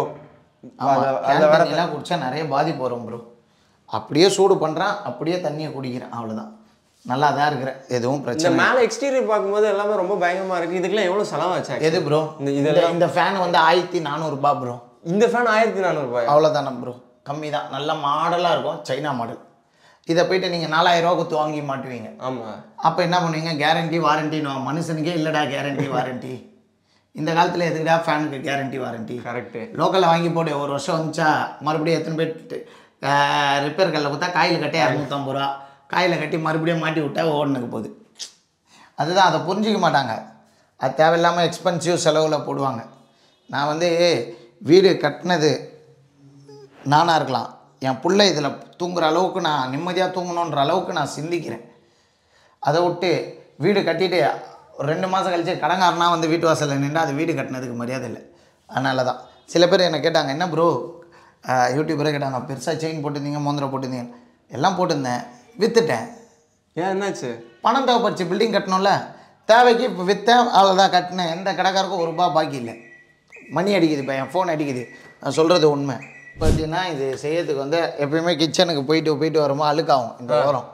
தண்ணியெல்லாம் குடிச்சா நிறைய பாதிப்பு வரும் ப்ரோ அப்படியே சூடு பண்ணுறேன் அப்படியே தண்ணியை குடிக்கிறேன். அவ்வளோதான் நல்லா தான் இருக்கிறேன் எதுவும் பிரச்சனை மேல எக்ஸ்டீரியர் பார்க்கும்போது எல்லாமே ரொம்ப பயங்கரமா இருக்கு. இதுக்கெல்லாம் எவ்வளவு செலவாச்சு எது ப்ரோ இந்த இந்த இதெல்லாம் இந்த ஃபேன் வந்து ஆயிரத்தி நானூறுபா ப்ரோ இந்த ஃபேன் ஆயிரத்தி நானூறு ரூபாய்? அவ்வளோதானே ப்ரோ கம்மி தான் நல்ல மாடலாக இருக்கும். சைனா மாடல் இதை போயிட்டு நீங்கள் நாலாயிரம் ரூபா கொடுத்து வாங்கி மாட்டுவீங்க. ஆமா. அப்போ என்ன பண்ணுவீங்க? கேரண்டி வாரண்டின்னு மனுஷனுக்கே இல்லைடா கேரண்டி வாரண்டி இந்த காலத்தில் எதுக்குடா ஃபேனுக்கு கேரண்டி வாரண்டி கரெக்ட் லோக்கலில் வாங்கி போடு. ஒரு வருஷம் வந்துச்சா மறுபடியும் எத்தனை பேர் ரிப்பேர் கல்லில் கொடுத்தா காயில் கட்டி இரநூத்தம்பது ரூபா. காயில் கட்டி மறுபடியும் மாட்டி விட்டா ஓடனுக்கு போகுது. அதுதான் அதை புரிஞ்சிக்க மாட்டாங்க. அது தேவையில்லாமல் எக்ஸ்பென்சிவ் செலவில் போடுவாங்க. நான் வந்து வீடு கட்டினது நானாக இருக்கலாம். என் பிள்ளை இதில் தூங்குற அளவுக்கு நான் நிம்மதியாக தூங்கணுன்ற அளவுக்கு நான் சிந்திக்கிறேன். அதை விட்டு வீடு கட்டிட்டு ரெண்டு மாதம் கழிச்சு கடங்காரனா வந்து வீட்டு வாசலில் நின்று அது வீடு கட்டினதுக்கு மரியாதை இல்லை. அதனால தான் சில பேர் என்னை கேட்டாங்க என்ன ப்ரோ யூடியூபரே கேட்டாங்க பெருசாக செயின் போட்டிருந்தீங்க மோந்திரம் போட்டிருந்தீங்க எல்லாம் போட்டிருந்தேன். விற்றுட்டேன் ஏன் என்னாச்சு? பணம் தேவைப்படுச்சு பில்டிங் கட்டணும்ல. தேவைக்கு இப்போ விற்றேன் அவ்வளோதான் கட்டினேன். எந்த கடைக்காருக்கும் ஒரு ரூபா பாக்கி இல்லை. மணி அடிக்குது இப்போ என் ஃபோன் அடிக்குது. நான் சொல்கிறது உண்மை. பார்த்தீங்கன்னா இது செய்யறதுக்கு வந்து எப்பயுமே கிச்சனுக்கு போயிட்டு போயிட்டு வரும்போது அழுக்காகும் இந்த ஓரம்.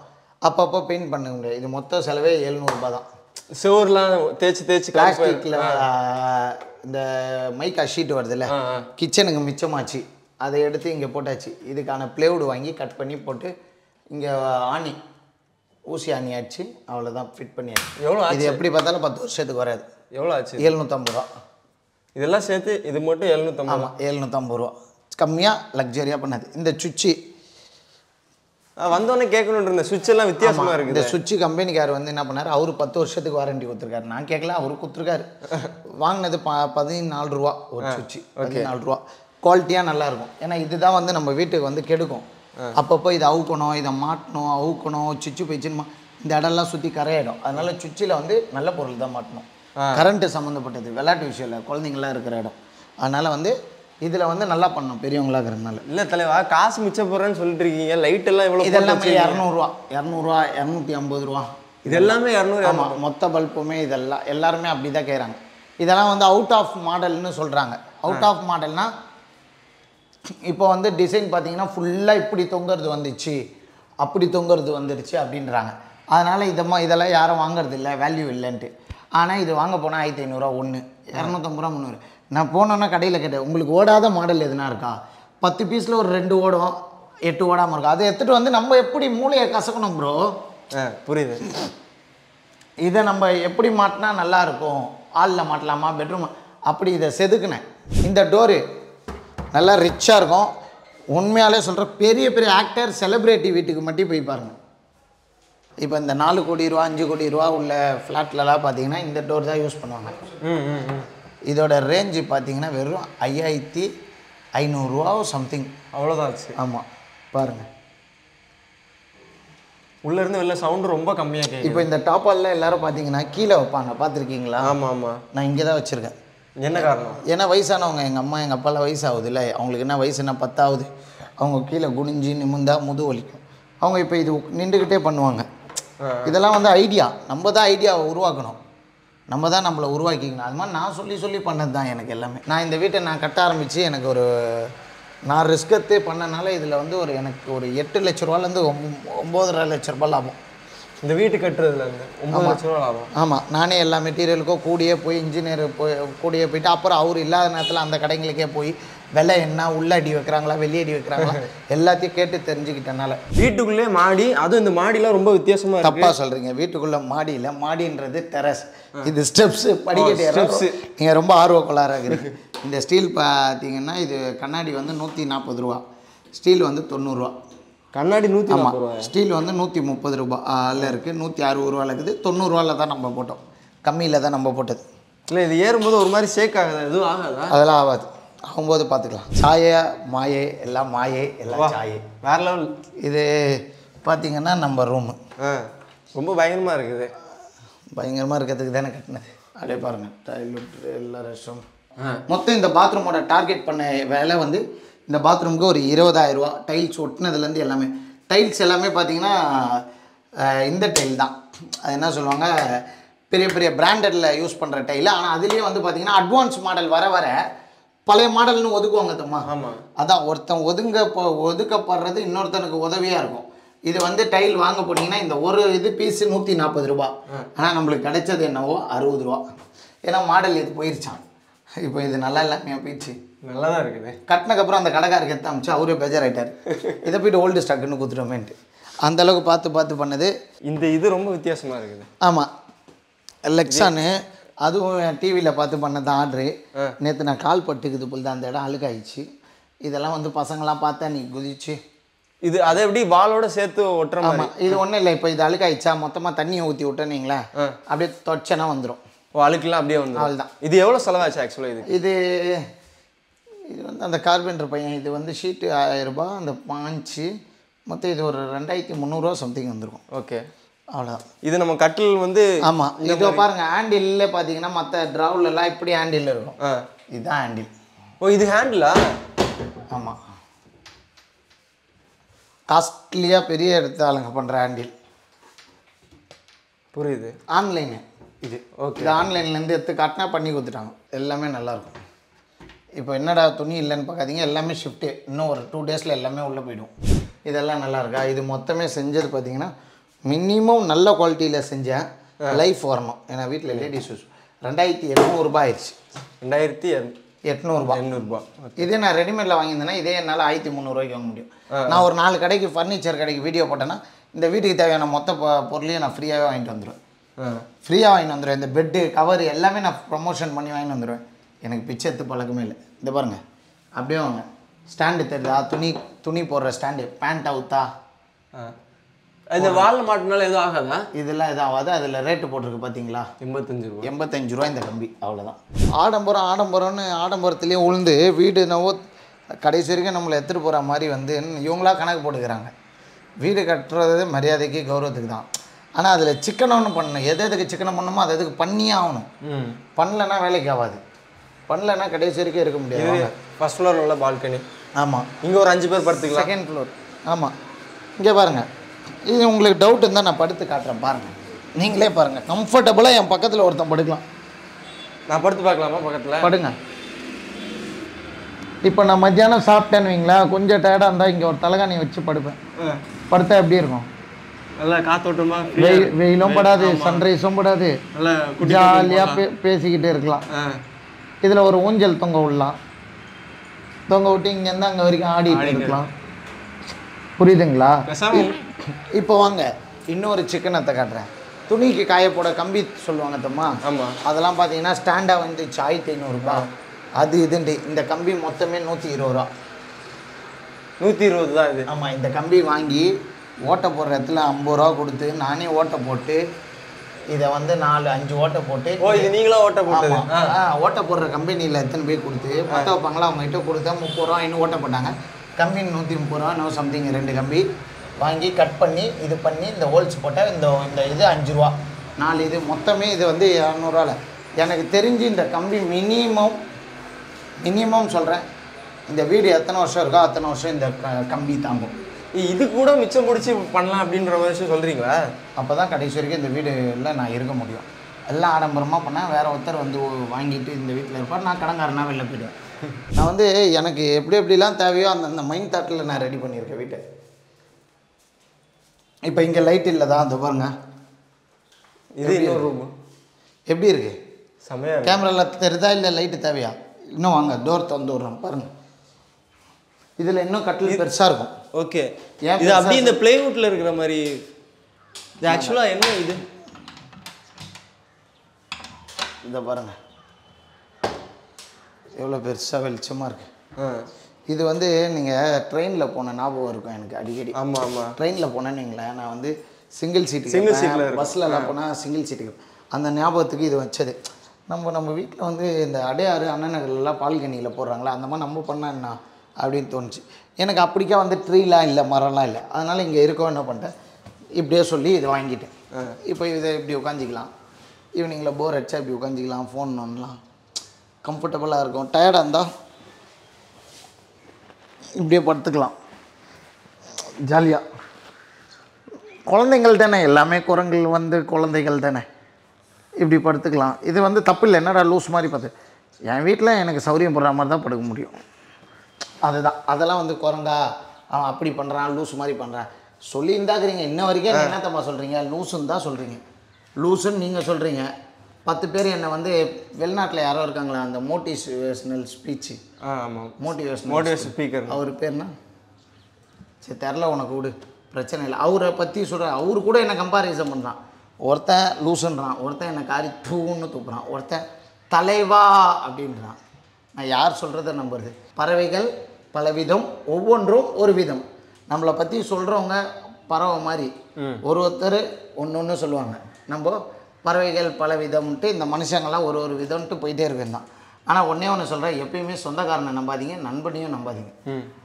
அப்பப்போ பெயிண்ட் பண்ண முடியாது. இது மொத்த செலவே எழுநூறுபா தான். சுவர்லாம் தேய்ச்சி தேய்ச்சி பிளாஸ்டிக்கில் இந்த மைக்கா ஷீட் வருதுல்ல. கிச்சனுக்கு மிச்சமாச்சு. அதை எடுத்து இங்கே போட்டாச்சு. இதுக்கான ப்ளேவுட் வாங்கி கட் பண்ணி போட்டு இங்கே ஆணி ஊசி ஆணி அடிச்சு அவ்வளோதான் ஃபிட் பண்ணியாச்சு. எவ்வளோ இது எப்படி பார்த்தாலும் பத்து வருஷத்துக்கு வராது. எவ்வளோ ஆச்சு? எழுநூற்றம்பது ரூபா. இதெல்லாம் சேர்த்து இது மட்டும் எழுநூத்தம்பது ஆமாம் எழுநூற்றம்பது ரூபா. கம்மியாக லக்ஸரியாக பண்ணது. இந்த சுவிட்சு. வந்தோடனே கேட்கணுன்ற இருந்த சுவிட்ச் எல்லாம் வித்தியாசமா இந்த இருக்குது. சுவிட்சு கம்பெனிக்கார் வந்து என்ன பண்ணார்? அவர் பத்து வருஷத்துக்கு வாரண்டி கொடுத்துருக்காரு. நான் கேட்கல அவர் கொடுத்துருக்காரு. வாங்கினது ப பதினாலு ரூபா ஒரு சுவிட்சு. பதினாலு ரூபா. குவாலிட்டியாக நல்லா இருக்கும். ஏன்னா இதுதான் வந்து நம்ம வீட்டுக்கு வந்து கெடுக்கும். அப்பப்போ இதை அவுக்கணும் இதை மாட்டணும் அவுக்கணும் சுவிட்சு போயிடுச்சுன்னு இந்த இடம்லாம் சுற்றி கரையாயிடும். அதனால சுவிட்சில் வந்து நல்ல பொருள் தான் மாட்டணும். கரண்ட்டு சம்மந்தப்பட்டது விளையாட்டு விஷயம் இல்லை குழந்தைங்களாம் இருக்கிற இடம். அதனால் வந்து இதில் வந்து நல்லா பண்ணணும் பெரியவங்களா இருக்கிறதுனால. இல்ல தலைவா காசு மிச்சம் போடுறேன்னு சொல்லிட்டு இருக்கீங்க லைட் எல்லாம் இவ்வளவு போட்டு இதெல்லாமே. இரநூறுவா இரநூறுவா இரநூத்தி ஐம்பது ரூபா. இது எல்லாமே இரநூறு. ஆமாம் மொத்த பல்புமே இதெல்லாம் எல்லாருமே அப்படி தான் கேட்குறாங்க இதெல்லாம் வந்து அவுட் ஆஃப் மாடல்னு சொல்கிறாங்க அவுட் ஆஃப் மாடல்னா இப்போ வந்து டிசைன் பார்த்தீங்கன்னா ஃபுல்லாக இப்படி தொங்குறது வந்துச்சு அப்படி தொங்குறது வந்துடுச்சு அப்படின்றாங்க. அதனால் இதமா இதெல்லாம் யாரும் வாங்குறது இல்லை வேல்யூ இல்லைன்ட்டு. ஆனால் இது வாங்க போனால் ஆயிரத்தி ஐநூறுரூவா ஒன்று இரநூத்தம்பது ரூபா முந்நூறு. நான் போனோன்னா கடையில் கேட்டேன் உங்களுக்கு ஓடாத மாடல் எதுனா இருக்கா? பத்து பீஸில் ஒரு ரெண்டு ஓடும் எட்டு ஓடாமல் இருக்கும் அதை எடுத்துகிட்டு வந்து நம்ம எப்படி மூளையை கசக்கணும் ப்ரோ புரியுது. இதை நம்ம எப்படி மாட்டினா நல்லா இருக்கும்? ஹாலில் மாட்டலாமா? பெட்ரூம் அப்படி இதை செதுக்குனேன். இந்த டோரு நல்லா ரிச்சாக இருக்கும். உண்மையாலே சொல்கிறேன் பெரிய பெரிய ஆக்டர் செலிப்ரிட்டி வீட்டுக்கு மட்டும் போய் பாருங்கள் இப்போ இந்த நாலு கோடி ரூபா அஞ்சு கோடி ரூபா உள்ள ஃப்ளாட்லலாம் பார்த்தீங்கன்னா இந்த டோர் தான் யூஸ் பண்ணுவாங்க. ம் ம் ம். இதோட ரேஞ்சு பார்த்தீங்கன்னா வெறும் ஐயாயிரத்தி ஐநூறுரூவா சம்திங் அவ்வளோதான் ஆச்சு. ஆமாம் பாருங்கள் உள்ள இருந்து வெளில சவுண்ட் ரொம்ப கம்மியா கேக்குது. இப்போ இந்த டாப்பாலில் எல்லாரும் பார்த்தீங்கன்னா கீழே வைப்பாங்க. பார்த்துருக்கீங்களா ஆமா ஆமா. நான் இங்கே தான் வச்சுருக்கேன். என்ன காரணம்? ஏன்னா வயசானவங்க எங்கள் அம்மா எங்கள் அப்பாலாம் வயசாகுது இல்லை அவங்களுக்கு என்ன வயசு என்ன பத்தாவது. அவங்க கீழே குனிஞ்சு நிமிந்தா முது வலிக்கும். அவங்க இப்போ இது நின்றுக்கிட்டே பண்ணுவாங்க. இதெல்லாம் வந்து ஐடியா நம்ம தான் ஐடியாவை உருவாக்கணும். நம்ம தான் நம்மளை உருவாக்கிக்கணும். அது மாதிரி நான் சொல்லி சொல்லி பண்ணது தான் எனக்கு எல்லாமே. நான் இந்த வீட்டை நான் கட்ட ஆரம்பித்து எனக்கு ஒரு நான் ரிஸ்க் எடுத்து பண்ணனால இதில் வந்து ஒரு எனக்கு ஒரு எட்டு லட்ச ரூபாலேருந்து ஒம்பதரை லட்ச ரூபாய் லாபம். இந்த வீட்டு கட்டுறதுல இருந்து ஒன்பது லட்ச ரூபா லாபம். ஆமாம் நானே எல்லா மெட்டீரியலுக்கும் கூடியே போய் இன்ஜினியர் போய் கூடியே போயிட்டு அப்புறம் அவர் இல்லாத நேரத்தில் அந்த கடைங்களுக்கே போய் விலை என்ன உள்ள அடி வைக்கிறாங்களா வெளியே அடி வைக்கிறாங்களா எல்லாத்தையும் கேட்டு தெரிஞ்சுக்கிட்டனால வீட்டுக்குள்ளே மாடி அதுவும் இந்த மாடிலாம் ரொம்ப வித்தியாசமா இருக்கு. தப்பாக சொல்கிறீங்க வீட்டுக்குள்ளே மாடியில் மாடின்றது டெரஸ் இது ஸ்டெப்ஸு படிக்கட்டு steps. நீங்கள் ரொம்ப ஆர்வக்கோளாறாக இருக்குது இந்த ஸ்டீல் பார்த்தீங்கன்னா இது கண்ணாடி வந்து நூற்றி நாற்பது ரூபா. ஸ்டீல் வந்து தொண்ணூறுரூவா கண்ணாடி நூத்தி ஆமாம் ஸ்டீல் வந்து நூற்றி முப்பது ரூபாயில் இருக்குது நூற்றி அறுபது ரூபாயில் இருக்குது. தொண்ணூறுரூவாவில் தான் நம்ம போட்டோம். கம்மியில் தான் நம்ம போட்டது. இல்ல இது ஏறும்போது ஒரு மாதிரி ஷேக் ஆகுது? எதுவும் ஆகாதா? அதெல்லாம் ஆகாது. ஆகும்போது பார்த்துக்கலாம். சாய மாயை எல்லாம் மாயை எல்லாம் சாயை. வேற லெவல் இது பார்த்தீங்கன்னா நம்ம ரூமு ரொம்ப பயங்கரமா இருக்குது. பயங்கரமாக இருக்கிறதுக்கு தானே கட்டினது. அப்படியே பாருங்கள் டாய்லெட் எல்லா ரெஸ்ட் ரூம் மொத்தம் இந்த பாத்ரூமோட டார்கெட் பண்ண வேலை வந்து இந்த பாத்ரூமுக்கு ஒரு இருபதாயிரம் ரூபா டைல்ஸ் ஒட்டினதுலேருந்து எல்லாமே. டைல்ஸ் எல்லாமே பார்த்தீங்கன்னா இந்த டைல் தான். அது என்ன சொல்லுவாங்க? பெரிய பெரிய பிராண்டடில் யூஸ் பண்ணுற டைல் ஆனால் அதுலேயே வந்து பார்த்தீங்கன்னா அட்வான்ஸ் மாடல் வர வர பழைய மாடல்னு ஒதுக்குவாங்க தம்மா ஆமா. அதான் ஒருத்தன் ஒதுங்க ஒதுக்கப்படுறது இன்னொருத்தனுக்கு உதவியாக இருக்கும். இது வந்து டைல் வாங்க போனீங்கன்னா இந்த ஒரு இது பீஸு நூற்றி நாற்பது ரூபா. ஆனால் நம்மளுக்கு கிடைச்சது என்னவோ அறுபது ரூபா. ஏன்னா மாடல் இது போயிருச்சான் இப்போ இது நல்லா இல்லாமையா போயிடுச்சு. நல்லா தான் இருக்குது. கட்டினக்கப்புறம் அந்த கடைக்காரருக்கு எடுத்து அமிச்சு அவரே பேஜாராயிட்டார். இதை போயிட்டு ஓல்டு ஸ்டாக்குன்னு கொடுத்துட்டோமேன்ட்டு அந்த அளவுக்கு பார்த்து பார்த்து பண்ணது. இந்த இது ரொம்ப வித்தியாசமா இருக்குது. ஆமாம் லெக்ஸானு அதுவும் டிவியில் பார்த்து பண்ணது ஆர்டரு. நேற்று நான் கால் பட்டுக்குது போல் தான் அந்த இடம் அழுக்காயிடுச்சு. இதெல்லாம் வந்து பசங்களாம் பார்த்தா நீ குதிச்சு. இது அதை எப்படி வாளோட சேர்த்து ஒட்டுற ஆமாம் இது ஒன்றும் இல்லை. இப்போ இது அழுக்காயிடுச்சா மொத்தமாக தண்ணியை ஊற்றி விட்டேனீங்களா அப்படியே தொடச்சனா வந்துடும் அழுக்கெல்லாம் அப்படியே வந்து அவ்வளோதான் இது எவ்வளோ செலவாச்சு ஆக்சுவலாக இது இது இது வந்து அந்த கார்பெண்டர் பையன் இது வந்து ஷீட்டு ஆயிரரூபா அந்த பாஞ்சு மொத்தம் இது ஒரு ரெண்டாயிரத்தி முந்நூறுரூவா சம்திங் வந்துருக்கும். ஓகே. அவ்வளோதான் இது நம்ம கட்டில் வந்து ஆமாம் இதோ பாருங்கள் ஹேண்டில்ல பார்த்தீங்கன்னா மற்ற ட்ராவுலெல்லாம் இப்படி ஹேண்டில் இருக்கும். இதுதான் ஹேண்டில் ஓ இது ஹேண்டிலா ஆமாம் காஸ்ட்லியாக பெரிய எடுத்த ஆளுங்க பண்ணுற ஹேண்டில் புரியுது. ஆன்லைனு இது ஓகே. இது ஆன்லைன்லேருந்து எடுத்து காட்டினா பண்ணி கொடுத்துட்டாங்க. எல்லாமே நல்லாயிருக்கும் இப்போ என்னடா துணி இல்லைன்னு பார்க்காதீங்க எல்லாமே ஷிஃப்ட்டு இன்னும் ஒரு டூ டேஸில் எல்லாமே உள்ளே போயிடும். இதெல்லாம் நல்லா இருக்கா? இது மொத்தமே செஞ்சது பார்த்தீங்கன்னா மினிமம் நல்ல குவாலிட்டியில் செஞ்சேன். லைஃப் வரணும் ஏன்னா வீட்டில் லேடிஸ் யூஸ் ரெண்டாயிரத்தி எட்நூறுபா ஆயிடுச்சு. ரெண்டாயிரத்தி எட்நூறுபா எண்ணூறுபா. இதே நான் ரெடிமேடில் வாங்கியிருந்தேன்னா இதே என்னால் ஆயிரத்தி முந்நூறுவாய்க்கு வாங்க முடியும். நான் ஒரு நாலு கடைக்கு ஃபர்னிச்சர் கடைக்கு வீடியோ போட்டேன்னா இந்த வீட்டுக்கு தேவையான மொத்த பொருளையும் நான் ஃப்ரீயாகவே வாங்கிட்டு வந்துடுவேன் ஃப்ரீயாக வாங்கிட்டு வந்துடுவேன் இந்த பெட்டு கவர் எல்லாமே நான் ப்ரொமோஷன் பண்ணி வாங்கிட்டு வந்துடுவேன் எனக்கு பிச்சை எடுத்து பழக்கமே இல்லை. இந்த பாருங்க. அப்படியே வாங்க. ஸ்டாண்டு தெரியுதா? துணி துணி போடுற ஸ்டாண்டு பேண்ட் அவுத்தா? இந்த வாலில் மாட்டினால எதுவும் ஆகாதா? இதெல்லாம் இதாகாது அதில் ரேட்டு போட்டிருக்கு பார்த்தீங்களா எண்பத்தஞ்சு ரூபா. எண்பத்தஞ்சு ரூபா இந்த கம்பி. அவ்வளோதான் ஆடம்பரம் ஆடம்பரம்னு ஆடம்பரத்துலேயே உளுந்து வீடு என்னவோ கடைசி வரைக்கும் நம்மளை எடுத்துகிட்டு போகிற மாதிரி வந்து இவங்களா கணக்கு போட்டுக்கிறாங்க. வீடு கட்டுறது மரியாதைக்கு கௌரவத்துக்கு தான். ஆனால் அதில் சிக்கனம்னு பண்ணணும். எது எதுக்கு சிக்கனம் பண்ணணுமோ அது எதுக்கு பண்ணியே ஆகணும். பண்ணலன்னா வேலைக்கு ஆகாது. பண்ணலன்னா கடைசி வரைக்கும் இருக்க முடியாது. ஃபர்ஸ்ட் ஃப்ளோர் உள்ள பால்கனி ஆமாம் இங்கே ஒரு அஞ்சு பேர் படுத்துக்கலாம். செகண்ட் ஃப்ளோர் ஆமாம் இங்கே பாருங்கள் இது உங்களுக்கு டவுட் இருந்தால் நான் படுத்து காட்டுறேன். பாருங்கள் நீங்களே பாருங்கள் கம்ஃபர்டபுளாக என் பக்கத்தில் ஒருத்தன் படுக்கலாம். நான் படுத்து பார்க்கலாமா பக்கத்தில்? படுங்க. இப்போ நான் மத்தியானம் சாப்பிட்டேன்னு வைங்களேன் கொஞ்சம் டயர்டாக இருந்தால் இங்கே ஒரு தலைகாணி வச்சு படுப்பேன். படுத்தா எப்படி இருக்கும்? நல்லா காத்தோட்டமா வெயில் வெயிலும் படாது சன்ரைஸும் படாது. ஜாலியாக பே பேசிக்கிட்டே இருக்கலாம். இதில் ஒரு ஊஞ்சல் தொங்க விடலாம். தொங்க விட்டு இங்கேருந்து அங்கே வரைக்கும் ஆடிட்டு இருக்கலாம். புரியுதுங்களா? இப்போ வாங்க. இன்னொரு சிக்கனத்தை காட்டுறேன். துணிக்கு காய போட கம்பி சொல்லுவாங்க தம்மா அதெல்லாம் பார்த்தீங்கன்னா ஸ்டாண்டாக வந்துச்சு ஆயிரத்தி ஐநூறுரூபா அது இதுண்டு இந்த கம்பி மொத்தமே நூற்றி இருபது ரூபா. நூற்றி இருபது தான் இது. ஆமாம் இந்த கம்பி வாங்கி ஓட்டை போடுற இடத்துல ஐம்பது ரூபா கொடுத்து நானே ஓட்டை போட்டு இதை வந்து நாலு அஞ்சு ஓட்டை போட்டு ஓ இது நீங்களா ஓட்ட போட்டது? ஓட்டை போடுற கம்பெனியில் எத்தனை போய் கொடுத்து மற்ற வைப்பாங்களா அவங்ககிட்ட கொடுத்தா முப்பது ரூபா இன்னும் ஓட்டை போட்டாங்க. கம்பெனி நூற்றி முப்பது ரூபா நோ சம்திங் ரெண்டு கம்பி. வாங்கி கட் பண்ணி இது பண்ணி இந்த ஹோல்ஸ் போட்டால் இந்த இந்த இது அஞ்சு ரூபா. நாலு இது மொத்தமே இது வந்து இரநூறுவால எனக்கு தெரிஞ்சு இந்த கம்பி மினிமம் மினிமம் சொல்கிறேன் இந்த வீடு எத்தனை வருஷம் இருக்கோ அத்தனை வருஷம் இந்த கம்பி தாங்கும். இது கூட மிச்சம் பிடிச்சி பண்ணலாம் அப்படின்ற மாதிரி சொல்றீங்களா? அப்போ தான் கடைசி வரைக்கும் இந்த வீடுல நான் இருக்க முடியும். எல்லாம் ஆடம்பரமாக பண்ணால் வேற ஒருத்தர் வந்து வாங்கிட்டு இந்த வீட்டில் இருப்பார். நான் கடங்காரனா வெளில போயிடுவேன். நான் வந்து எனக்கு எப்படி எப்படிலாம் தேவையோ அந்த அந்த மைண்ட் தாட்டில் நான் ரெடி பண்ணியிருக்கேன் வீட்டை. இப்போ இங்கே லைட் இல்லை தான் அந்த பாருங்க. இது ரூம் எப்படி இருக்கு? செமையா. கேமராவில் தெரியுதா இல்லை லைட்டு தேவையா? இன்னும் வாங்க டோர் திறந்து விட்றோம் பாருங்க. இதில் இன்னும் கட்டில் பெருசாக இருக்கும். ஓகே. இது அப்படியே இந்த பிளேவுட்ல இருக்கிற மாதிரி. இது ஆக்சுவலா என்ன இது? இதை பாருங்க. எவ்வளோ பெருசாக வெளிச்சமாக இருக்கு. ஆ. இது வந்து நீங்கள் ட்ரெயினில் போன ஞாபகம் இருக்கும் எனக்கு அடிக்கடி. ஆமா ஆமா. ட்ரெயினில் போனேன்னு வைங்களேன் நான் வந்து சிங்கிள் சீட்டு Single seatல இருக்கும். பஸ்லலாம் போனால் சிங்கிள் சீட்டுக்கு அந்த ஞாபகத்துக்கு இது வச்சது. நம்ம நம்ம வீட்டில் வந்து இந்த அடையாறு அண்ணன் நகர்லாம் பால்கனியில் போடுறாங்களா அந்த மாதிரி நம்ம பண்ணா என்ன? அப்படின்னு தோணுச்சு. எனக்கு அப்படிக்கா வந்து ட்ரீலாம் இல்லை மரம்லாம் இல்லை. அதனால் இங்கே இருக்கோ என்ன பண்ணிட்டேன்? இப்படியே சொல்லி இதை வாங்கிட்டேன். இப்போ இதை இப்படி உட்காந்துக்கலாம். ஈவினிங்கில் போர் அடிச்சா இப்படி உட்காந்துக்கலாம் ஃபோன் நோண்டலாம் கம்ஃபர்டபுளாக இருக்கும். டயர்டாக இருந்தால் இப்படியே படுத்துக்கலாம். ஜாலியாக குழந்தைங்கள் தானே எல்லாமே குரங்குகள் வந்து குழந்தைகள் தானே. இப்படி படுத்துக்கலாம். இது வந்து தப்பு இல்லை. என்னடா லூஸ் மாதிரி பார்த்து. என் வீட்டில் எனக்கு சௌரியம் போடுற மாதிரி தான் படுக்க முடியும். அதுதான். அதெல்லாம் வந்து குரங்கா அவன் அப்படி பண்ணுறான் லூஸ் மாதிரி பண்ணுறான் சொல்லியிருந்தாக்குறீங்க. இன்ன வரைக்கும் என்ன என்னத்தம்மா சொல்கிறீங்க லூசுன்னு தான் சொல்கிறீங்க லூசுன்னு நீங்கள் சொல்கிறீங்க பத்து பேர் என்னை வந்து வெளிநாட்டில் யாரோ இருக்காங்களா அந்த மோட்டிவேஷ்னல் ஸ்பீச்சு ஆ ஆமா. Motivational motivation speaker. அவர் பேர்னா? சரி தெரில உனக்கு விடு. பிரச்சனை இல்லை. அவரை பற்றி சொல்கிற அவரு கூட என்னை கம்பாரிசன் பண்ணுறான் ஒருத்தன் லூசுன்றான் ஒருத்தன் என்னை காரி தூன்னு தூக்குறான் ஒருத்தன் தலைவா அப்படின்றான். நான் யார் சொல்கிறத நம்புறது? பறவைகள் பலவிதம் ஒவ்வொன்றும் ஒரு விதம் நம்மளை பற்றி சொல்கிறவங்க பறவை மாதிரி. ஒரு ஒருத்தர் ஒன்று ஒன்று சொல்லுவாங்க. நம்ம பறவைகள் பல விதம்ன்ட்டு இந்த மனுஷங்கள்லாம் ஒரு ஒரு விதம்ன்ட்டு போயிட்டே இருக்கு தான். ஆனால் ஒன்றே ஒன்று சொல்கிறேன் எப்பயுமே சொந்தக்காரனை நம்பாதீங்க நண்பனையும் நம்பாதீங்க.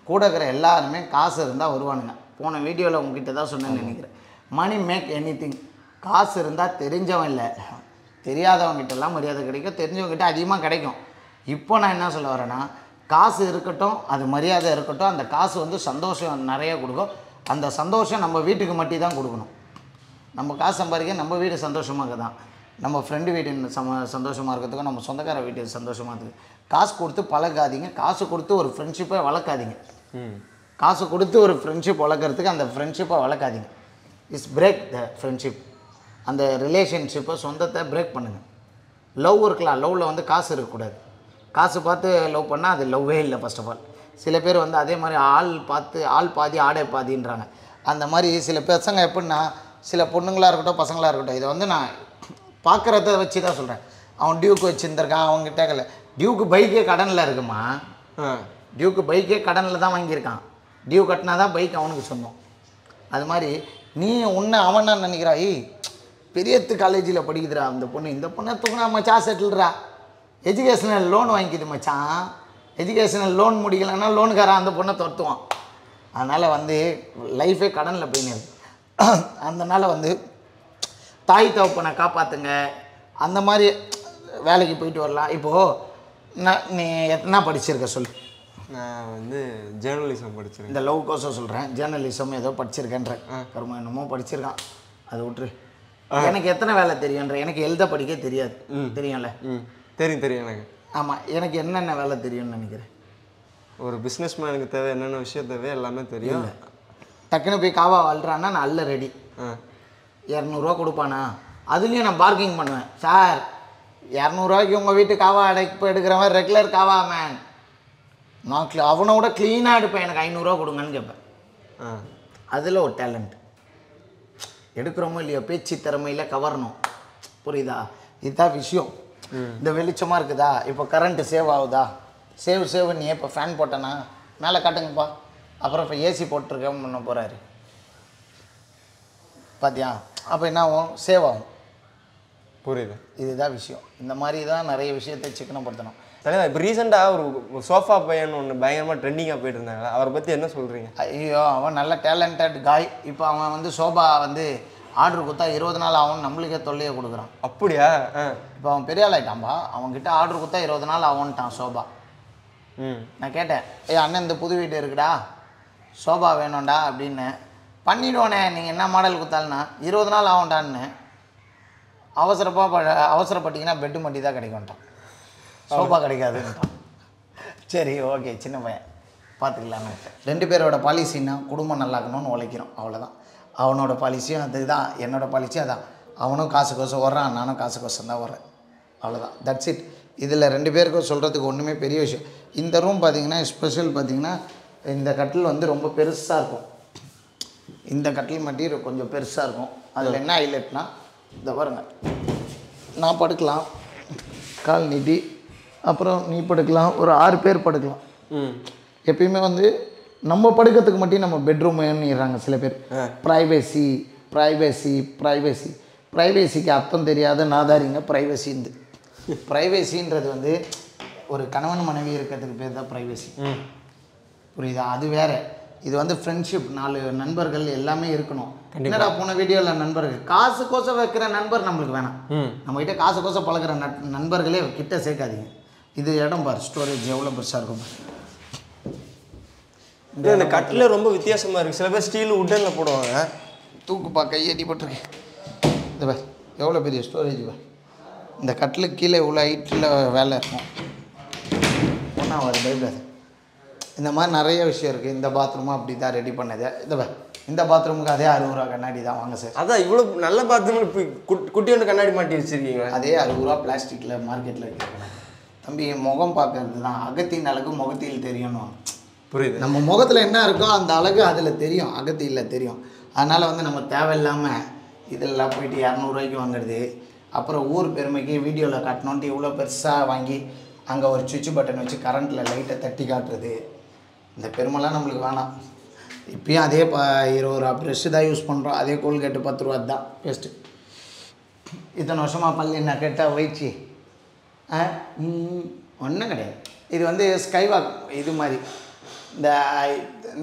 கூட இருக்கிற எல்லாருமே காசு இருந்தால் வருவானுங்க. போன வீடியோவில் உங்ககிட்ட தான் சொன்னேன்னு நினைக்கிறேன். மணி மேக் எனி காசு இருந்தால் தெரிஞ்சவன் இல்லை. தெரியாதவங்ககிட்டலாம் மரியாதை கிடைக்கும் தெரிஞ்சவங்ககிட்ட அதிகமாக கிடைக்கும். இப்போ நான் என்ன சொல்ல வரேன்னா காசு இருக்கட்டும் அது மரியாதை இருக்கட்டும் அந்த காசு வந்து சந்தோஷம் நிறைய கொடுக்கும். அந்த சந்தோஷம் நம்ம வீட்டுக்கு மட்டும் தான் கொடுக்கணும். நம்ம காசு சம்பாதிக்க நம்ம வீடு சந்தோஷமாக தான் நம்ம ஃப்ரெண்டு வீடு சம சந்தோஷமாக இருக்கிறதுக்கும் நம்ம சொந்தக்கார வீட்டு சந்தோஷமாக இருக்குது. காசு கொடுத்து பழகாதீங்க. காசு கொடுத்து ஒரு ஃப்ரெண்ட்ஷிப்பை வளர்க்காதீங்க. காசு கொடுத்து ஒரு ஃப்ரெண்ட்ஷிப் வளர்க்குறதுக்கு அந்த ஃப்ரெண்ட்ஷிப்பை வளர்க்காதீங்க. இஸ் பிரேக் த ஃப்ரெண்ட்ஷிப் அந்த ரிலேஷன்ஷிப்பை சொந்தத்தை பிரேக் பண்ணுங்கள் லவ் இருக்கலாம் லவ்வில் வந்து காசு இருக்கக்கூடாது. காசு பார்த்து லவ் பண்ணால் அது லவ்வே இல்லை ஃபர்ஸ்ட் ஆஃப் ஆல் சில பேர் வந்து அதே மாதிரி ஆள் பார்த்து ஆள் பாதி ஆடை பாதின்றாங்க. அந்த மாதிரி சில பசங்க எப்படின்னா சில பொண்ணுங்களாக இருக்கட்டும் பசங்களாக இருக்கட்டும் இதை வந்து நான் பார்க்குறத வச்சு தான் சொல்கிறேன் அவன் டியூக்கு வச்சுருந்துருக்கான் அவங்ககிட்ட கல டியூக்கு பைக்கே கடனில் இருக்குமா? டியூக்கு பைக்கே கடனில் தான் வாங்கியிருக்கான். டியூ கட்டினா தான் பைக் அவனுக்கு சொந்தம். அது மாதிரி நீ உன்னை அவன் என்ன நினைக்கிறா ஏய் பெரியத்து காலேஜில் படிக்குதுடா அந்த பொண்ணு. இந்த பொண்ணை தூக்குனா மச்சான் செட்டில்றா எஜுகேஷனல் லோன் வாங்கிக்குது மச்சான். எஜுகேஷனல் லோன் முடிக்கலைன்னா லோனுக்காரன் அந்த பொண்ணை துரத்துவான். அதனால் வந்து லைஃபே கடனில் போயின்னு அதனால் வந்து தாய் தகப்பனை காப்பாற்றுங்க அந்த மாதிரி வேலைக்கு போயிட்டு வரலாம். இப்போது நான் நீ எத்தனை படிச்சிருக்க சொல்லு? நான் வந்து ஜேர்னலிசம் படிச்சிருக்கேன். இந்த லவ் கோசம் சொல்கிறேன் ஜேர்னலிசம் ஏதோ படிச்சிருக்கேன்ற. கரும என்னமோ படிச்சிருக்கான். அது விட்டுரு. எனக்கு எத்தனை வேலை தெரியுன்ற எனக்கு எழுத படிக்க தெரியாது. தெரியும்ல? ம். தெரியும் தெரியும் எனக்கு. ஆமாம் எனக்கு என்னென்ன வேலை தெரியும்னு நினைக்கிறேன்? ஒரு பிஸ்னஸ் மேனுக்கு தேவை என்னென்ன விஷயம் தேவை எல்லாமே தெரியும். டக்குன்னு போய் காவா வாழ்றான்னா நான் அல்ல ரெடி ஆ. இரநூறுவா கொடுப்பானா? அதுலேயும் நான் பார்க்கிங் பண்ணுவேன். சார் இரநூறுவாய்க்கு உங்கள் வீட்டு காவா அடைப்பு எடுக்கிறவன் ரெகுலர் காவா மேன் நான் க்ளீ அவனை விட க்ளீனாக எடுப்பேன். எனக்கு ஐநூறுரூவா கொடுங்கன்னு கேட்பேன். ஆ. அதில் ஒரு டேலண்ட் எடுக்கிறோமோ இல்லையோ பேச்சு திறமையில் கவரணும். புரியுதா? இதுதான் விஷயம். இந்த வெளிச்சமாக இருக்குதா? இப்போ கரண்ட்டு சேவ் ஆகுதா? சேவ் சேவ் நீ இப்போ ஃபேன் போட்டேனா? மேலே காட்டுங்கப்பா. அப்புறம் இப்போ ஏசி போட்டிருக்கேன் பண்ண போகிறாரு பாத்தியா? அப்போ என்ன ஆகும்? சேவ் ஆகும். புரியுது. இதுதான் விஷயம். இந்த மாதிரி தான் நிறைய விஷயத்தை சிக்கனப்படுத்தணும். தலைவா இப்போ ரீசெண்டாக ஒரு சோஃபா பையன் ஒன்று பயங்கரமாக ட்ரெண்டிங்காக போயிட்டு இருந்தாங்க அவரை பற்றி என்ன சொல்கிறீங்க ஐயோ அவன் நல்ல டேலண்டட் காய் இப்போ அவன் வந்து சோபா வந்து ஆர்டர் கொடுத்தா இருபது நாள் ஆகும் நம்மளுக்கே தொல்லையை கொடுக்குறான். அப்படியா? இப்போ அவன் பெரிய ஆள் ஆயிட்டான்பா அவன்கிட்ட ஆர்டர் கொடுத்தா இருபது நாள் ஆகும்ட்டான் சோபா. ம். நான் கேட்டேன் ஏய் அண்ணன் இந்த புது வீடு இருக்குடா. சோபா வேணும்டா அப்படின்னு. பண்ணிடுவோனே நீங்கள் என்ன மாடல் கொடுத்தாலும்னா இருபது நாள் ஆகும்டான்னு அவசரப்பா ப அவசரப்பட்டீங்கன்னா பெட்டு மட்டி தான் கிடைக்கும்ட்டான். சோபா கிடைக்காதுன்ட்டான். சரி ஓகே சின்ன பையன். பார்த்துக்கலான்னு ரெண்டு பேரோட பாலிசின்னா குடும்பம் நல்லா இருக்கணும்னு உழைக்கிறோம். அவ்வளோதான் அவனோட பாலிசியும் அதுதான். என்னோட பாலிசியும் அதான். அவனும் காசு கோசம் வர்றான் நானும் காசு கோசம் தான் வர்றேன் அவ்வளோதான் தட்ஸ் இட் இதில் ரெண்டு பேருக்கும் சொல்கிறதுக்கு ஒன்றுமே பெரிய விஷயம். இந்த ரூம் பார்த்தீங்கன்னா ஸ்பெஷல் பார்த்தீங்கன்னா இந்த கட்டில் வந்து ரொம்ப பெருசாக இருக்கும். இந்த கட்டில் மெட்டீரியல் கொஞ்சம் பெருசாக இருக்கும். அதில் என்ன ஹைலைட்னா இந்த பாருங்க. நான் படுக்கலாம். கால் நீட்டி அப்புறம் நீ படுக்கலாம். ஒரு ஆறு பேர் படுக்கலாம். ம். எப்பயுமே வந்து நம்ம படுக்கிறதுக்கு மட்டும் நம்ம பெட்ரூம் வேணுங்கிறாங்க சில பேர். ப்ரைவேசி ப்ரைவேசி ப்ரைவேசி ப்ரைவேசிக்கு அர்த்தம் தெரியாத நாதாரிங்க ப்ரைவேசிந்து ப்ரைவேசின்றது வந்து ஒரு கணவன் மனைவி இருக்கிறதுக்கு பேர் தான் ப்ரைவேசி புரியுதா? அது வேற. இது வந்து ஃப்ரெண்ட்ஷிப் நாலு நண்பர்கள் எல்லாமே இருக்கணும். என்னடா போன வீடியோவில் நண்பர்கள்? காசு கோசம் வைக்கிற நண்பர் நம்மளுக்கு வேணாம். நம்மகிட்ட காசு கோசம் பழகுற நண்பர்களே கிட்ட சேர்க்காதீங்க. இது இடம் பாரு. ஸ்டோரேஜ் எவ்வளோ பெருசாக இருக்கும் இது இந்த கட்டில் ரொம்ப வித்தியாசமாக இருக்குது சில பேர் ஸ்டீல் உட்டனில் போடுவாங்க. தூக்குப்பா கையடி போட்டிருக்கு. இந்த பார் எவ்வளோ பெரிய ஸ்டோரேஜ் பார்? இந்த கட்டிலுக்கு கீழே இவ்வளோ ஹைட்டில் வேலை இருக்கும். ஒன்றா ஒரு பயப்படாது. இந்த மாதிரி நிறைய விஷயம் இருக்குது இந்த பாத்ரூமும் அப்படி தான் ரெடி பண்ணது. இந்த பார் இந்த பாத்ரூமுக்கு அதே அறுபது ரூபா கண்ணாடி தான் வாங்க சார். அதான் இவ்வளோ நல்ல பாத்ரூம் இப்போ குட்டி ஒன்று கண்ணாடி மாட்டி வச்சிருக்கீங்க. அதே அறுபது ரூபா பிளாஸ்டிக்கில் மார்க்கெட்டில் இருக்கிறாங்க தம்பி முகம் பார்க்கறது தான் அகத்தின் அழகு முகத்தில் தெரியணும் புரியுது. நம்ம முகத்தில் என்ன இருக்கோ அந்த அழகு அதில் தெரியும் அகத்தியில் தெரியும். அதனால் வந்து நம்ம தேவையில்லாமல் இதெல்லாம் போயிட்டு இரநூறுவாய்க்கு வாங்குறது. அப்புறம் ஊர் பெருமைக்கு வீடியோவில் காட்டணுன்ட்டு இவ்வளோ பெருசாக வாங்கி அங்கே ஒரு சுவிட்ச் பட்டன் வச்சு கரண்ட்டில் லைட்டை தட்டி காட்டுறது. இந்த பெருமைலாம் நம்மளுக்கு வேணாம். இப்பயும் அதே ப இருபது ரூபா ப்ரெஷ்ஷு தான் யூஸ் பண்ணுறோம் அதே கோல்கேட்டு பத்து ரூபா தான் பேஸ்ட்டு இத்தனை வருஷமாக பள்ளி என்ன கேட்டால் வயிச்சு ஆ? ஒன்றும் கிடையாது. இது வந்து ஸ்கைவாக் இது மாதிரி. இந்த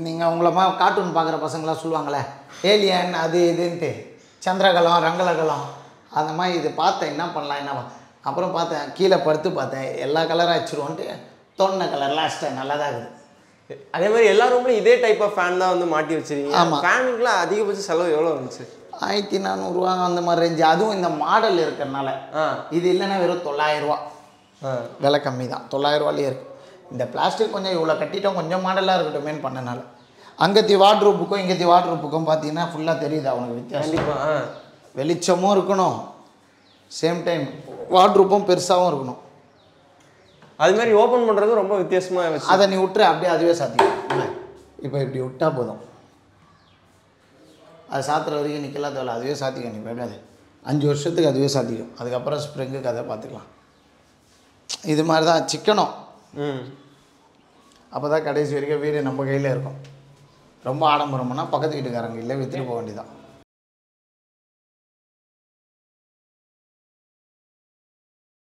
நீங்கள் உங்களை மா கார்ட்டூன் பார்க்குற பசங்களாம் சொல்லுவாங்களே ஏலியன் அது இதுன்ட்டு சந்திரகலம் ரங்கலகலம் அந்த மாதிரி இது பார்த்தேன் என்ன பண்ணலாம் என்ன அப்புறம் பார்த்தேன் கீழே படுத்து பார்த்தேன் எல்லா கலராக வச்சுருவோன்ட்டு தோணின கலர் லாஸ்ட்டாக நல்லா தான் இருக்குது. அதே மாதிரி எல்லா ரூம்லையும் இதே டைப் ஆஃப் ஃபேன் தான் வந்து மாட்டி வச்சிருக்கீங்க. ஆமா. ஃபேனுக்குலாம் அதிகபட்ச செலவு எவ்வளோ வந்துச்சு ஆயிரத்தி நானூறுரூவா அந்த மாதிரி ரேஞ்சு அதுவும் இந்த மாடல் இருக்கிறனால ஆ. இது இல்லைன்னா வெறும் தொள்ளாயிரரூவா ஆ. விலை கம்மி தான். தொள்ளாயிரரூவாலே இருக்குது இந்த பிளாஸ்டிக் கொஞ்சம் இவ்வளோ கட்டிட்டோம் கொஞ்சம் மாடலாக இருக்கட்டுமேன்னு பண்ணனால. அங்கத்தி வாட்ரூப்புக்கும் இங்கத்தி வாட்ரூப்புக்கும் பார்த்தீங்கன்னா ஃபுல்லாக தெரியுது அவனுக்கு வித்தியாசம்? வெளிச்சமும் இருக்கணும். சேம் டைம் வாட்ரூப்பும் பெருசாகவும் இருக்கணும். அது மாதிரி ஓப்பன் பண்ணுறது ரொம்ப வித்தியாசமாக அதை நீ விட்டுரு அப்படியே அதுவே சாத்திக்கும். இப்போ இப்படி விட்டா போதும். அது சாத்துற வரைக்கும் நிற்கலாம் தேவையில்ல அதுவே சாத்திக்கும் நீ பயப்படாது. அஞ்சு வருஷத்துக்கு அதுவே சாத்திக்கும். அதுக்கப்புறம் ஸ்ப்ரிங்குக்கு அதை பார்த்துக்கலாம். இது மாதிரி தான் சிக்கனம். அப்போ தான் கடைசி வரைக்கும் வீடு நம்ம கையில் இருக்கும். ரொம்ப ஆடம்பரம்னா பக்கத்து வீட்டுக்காரங்க இல்லை விற்றுட்டு போக வேண்டியதான்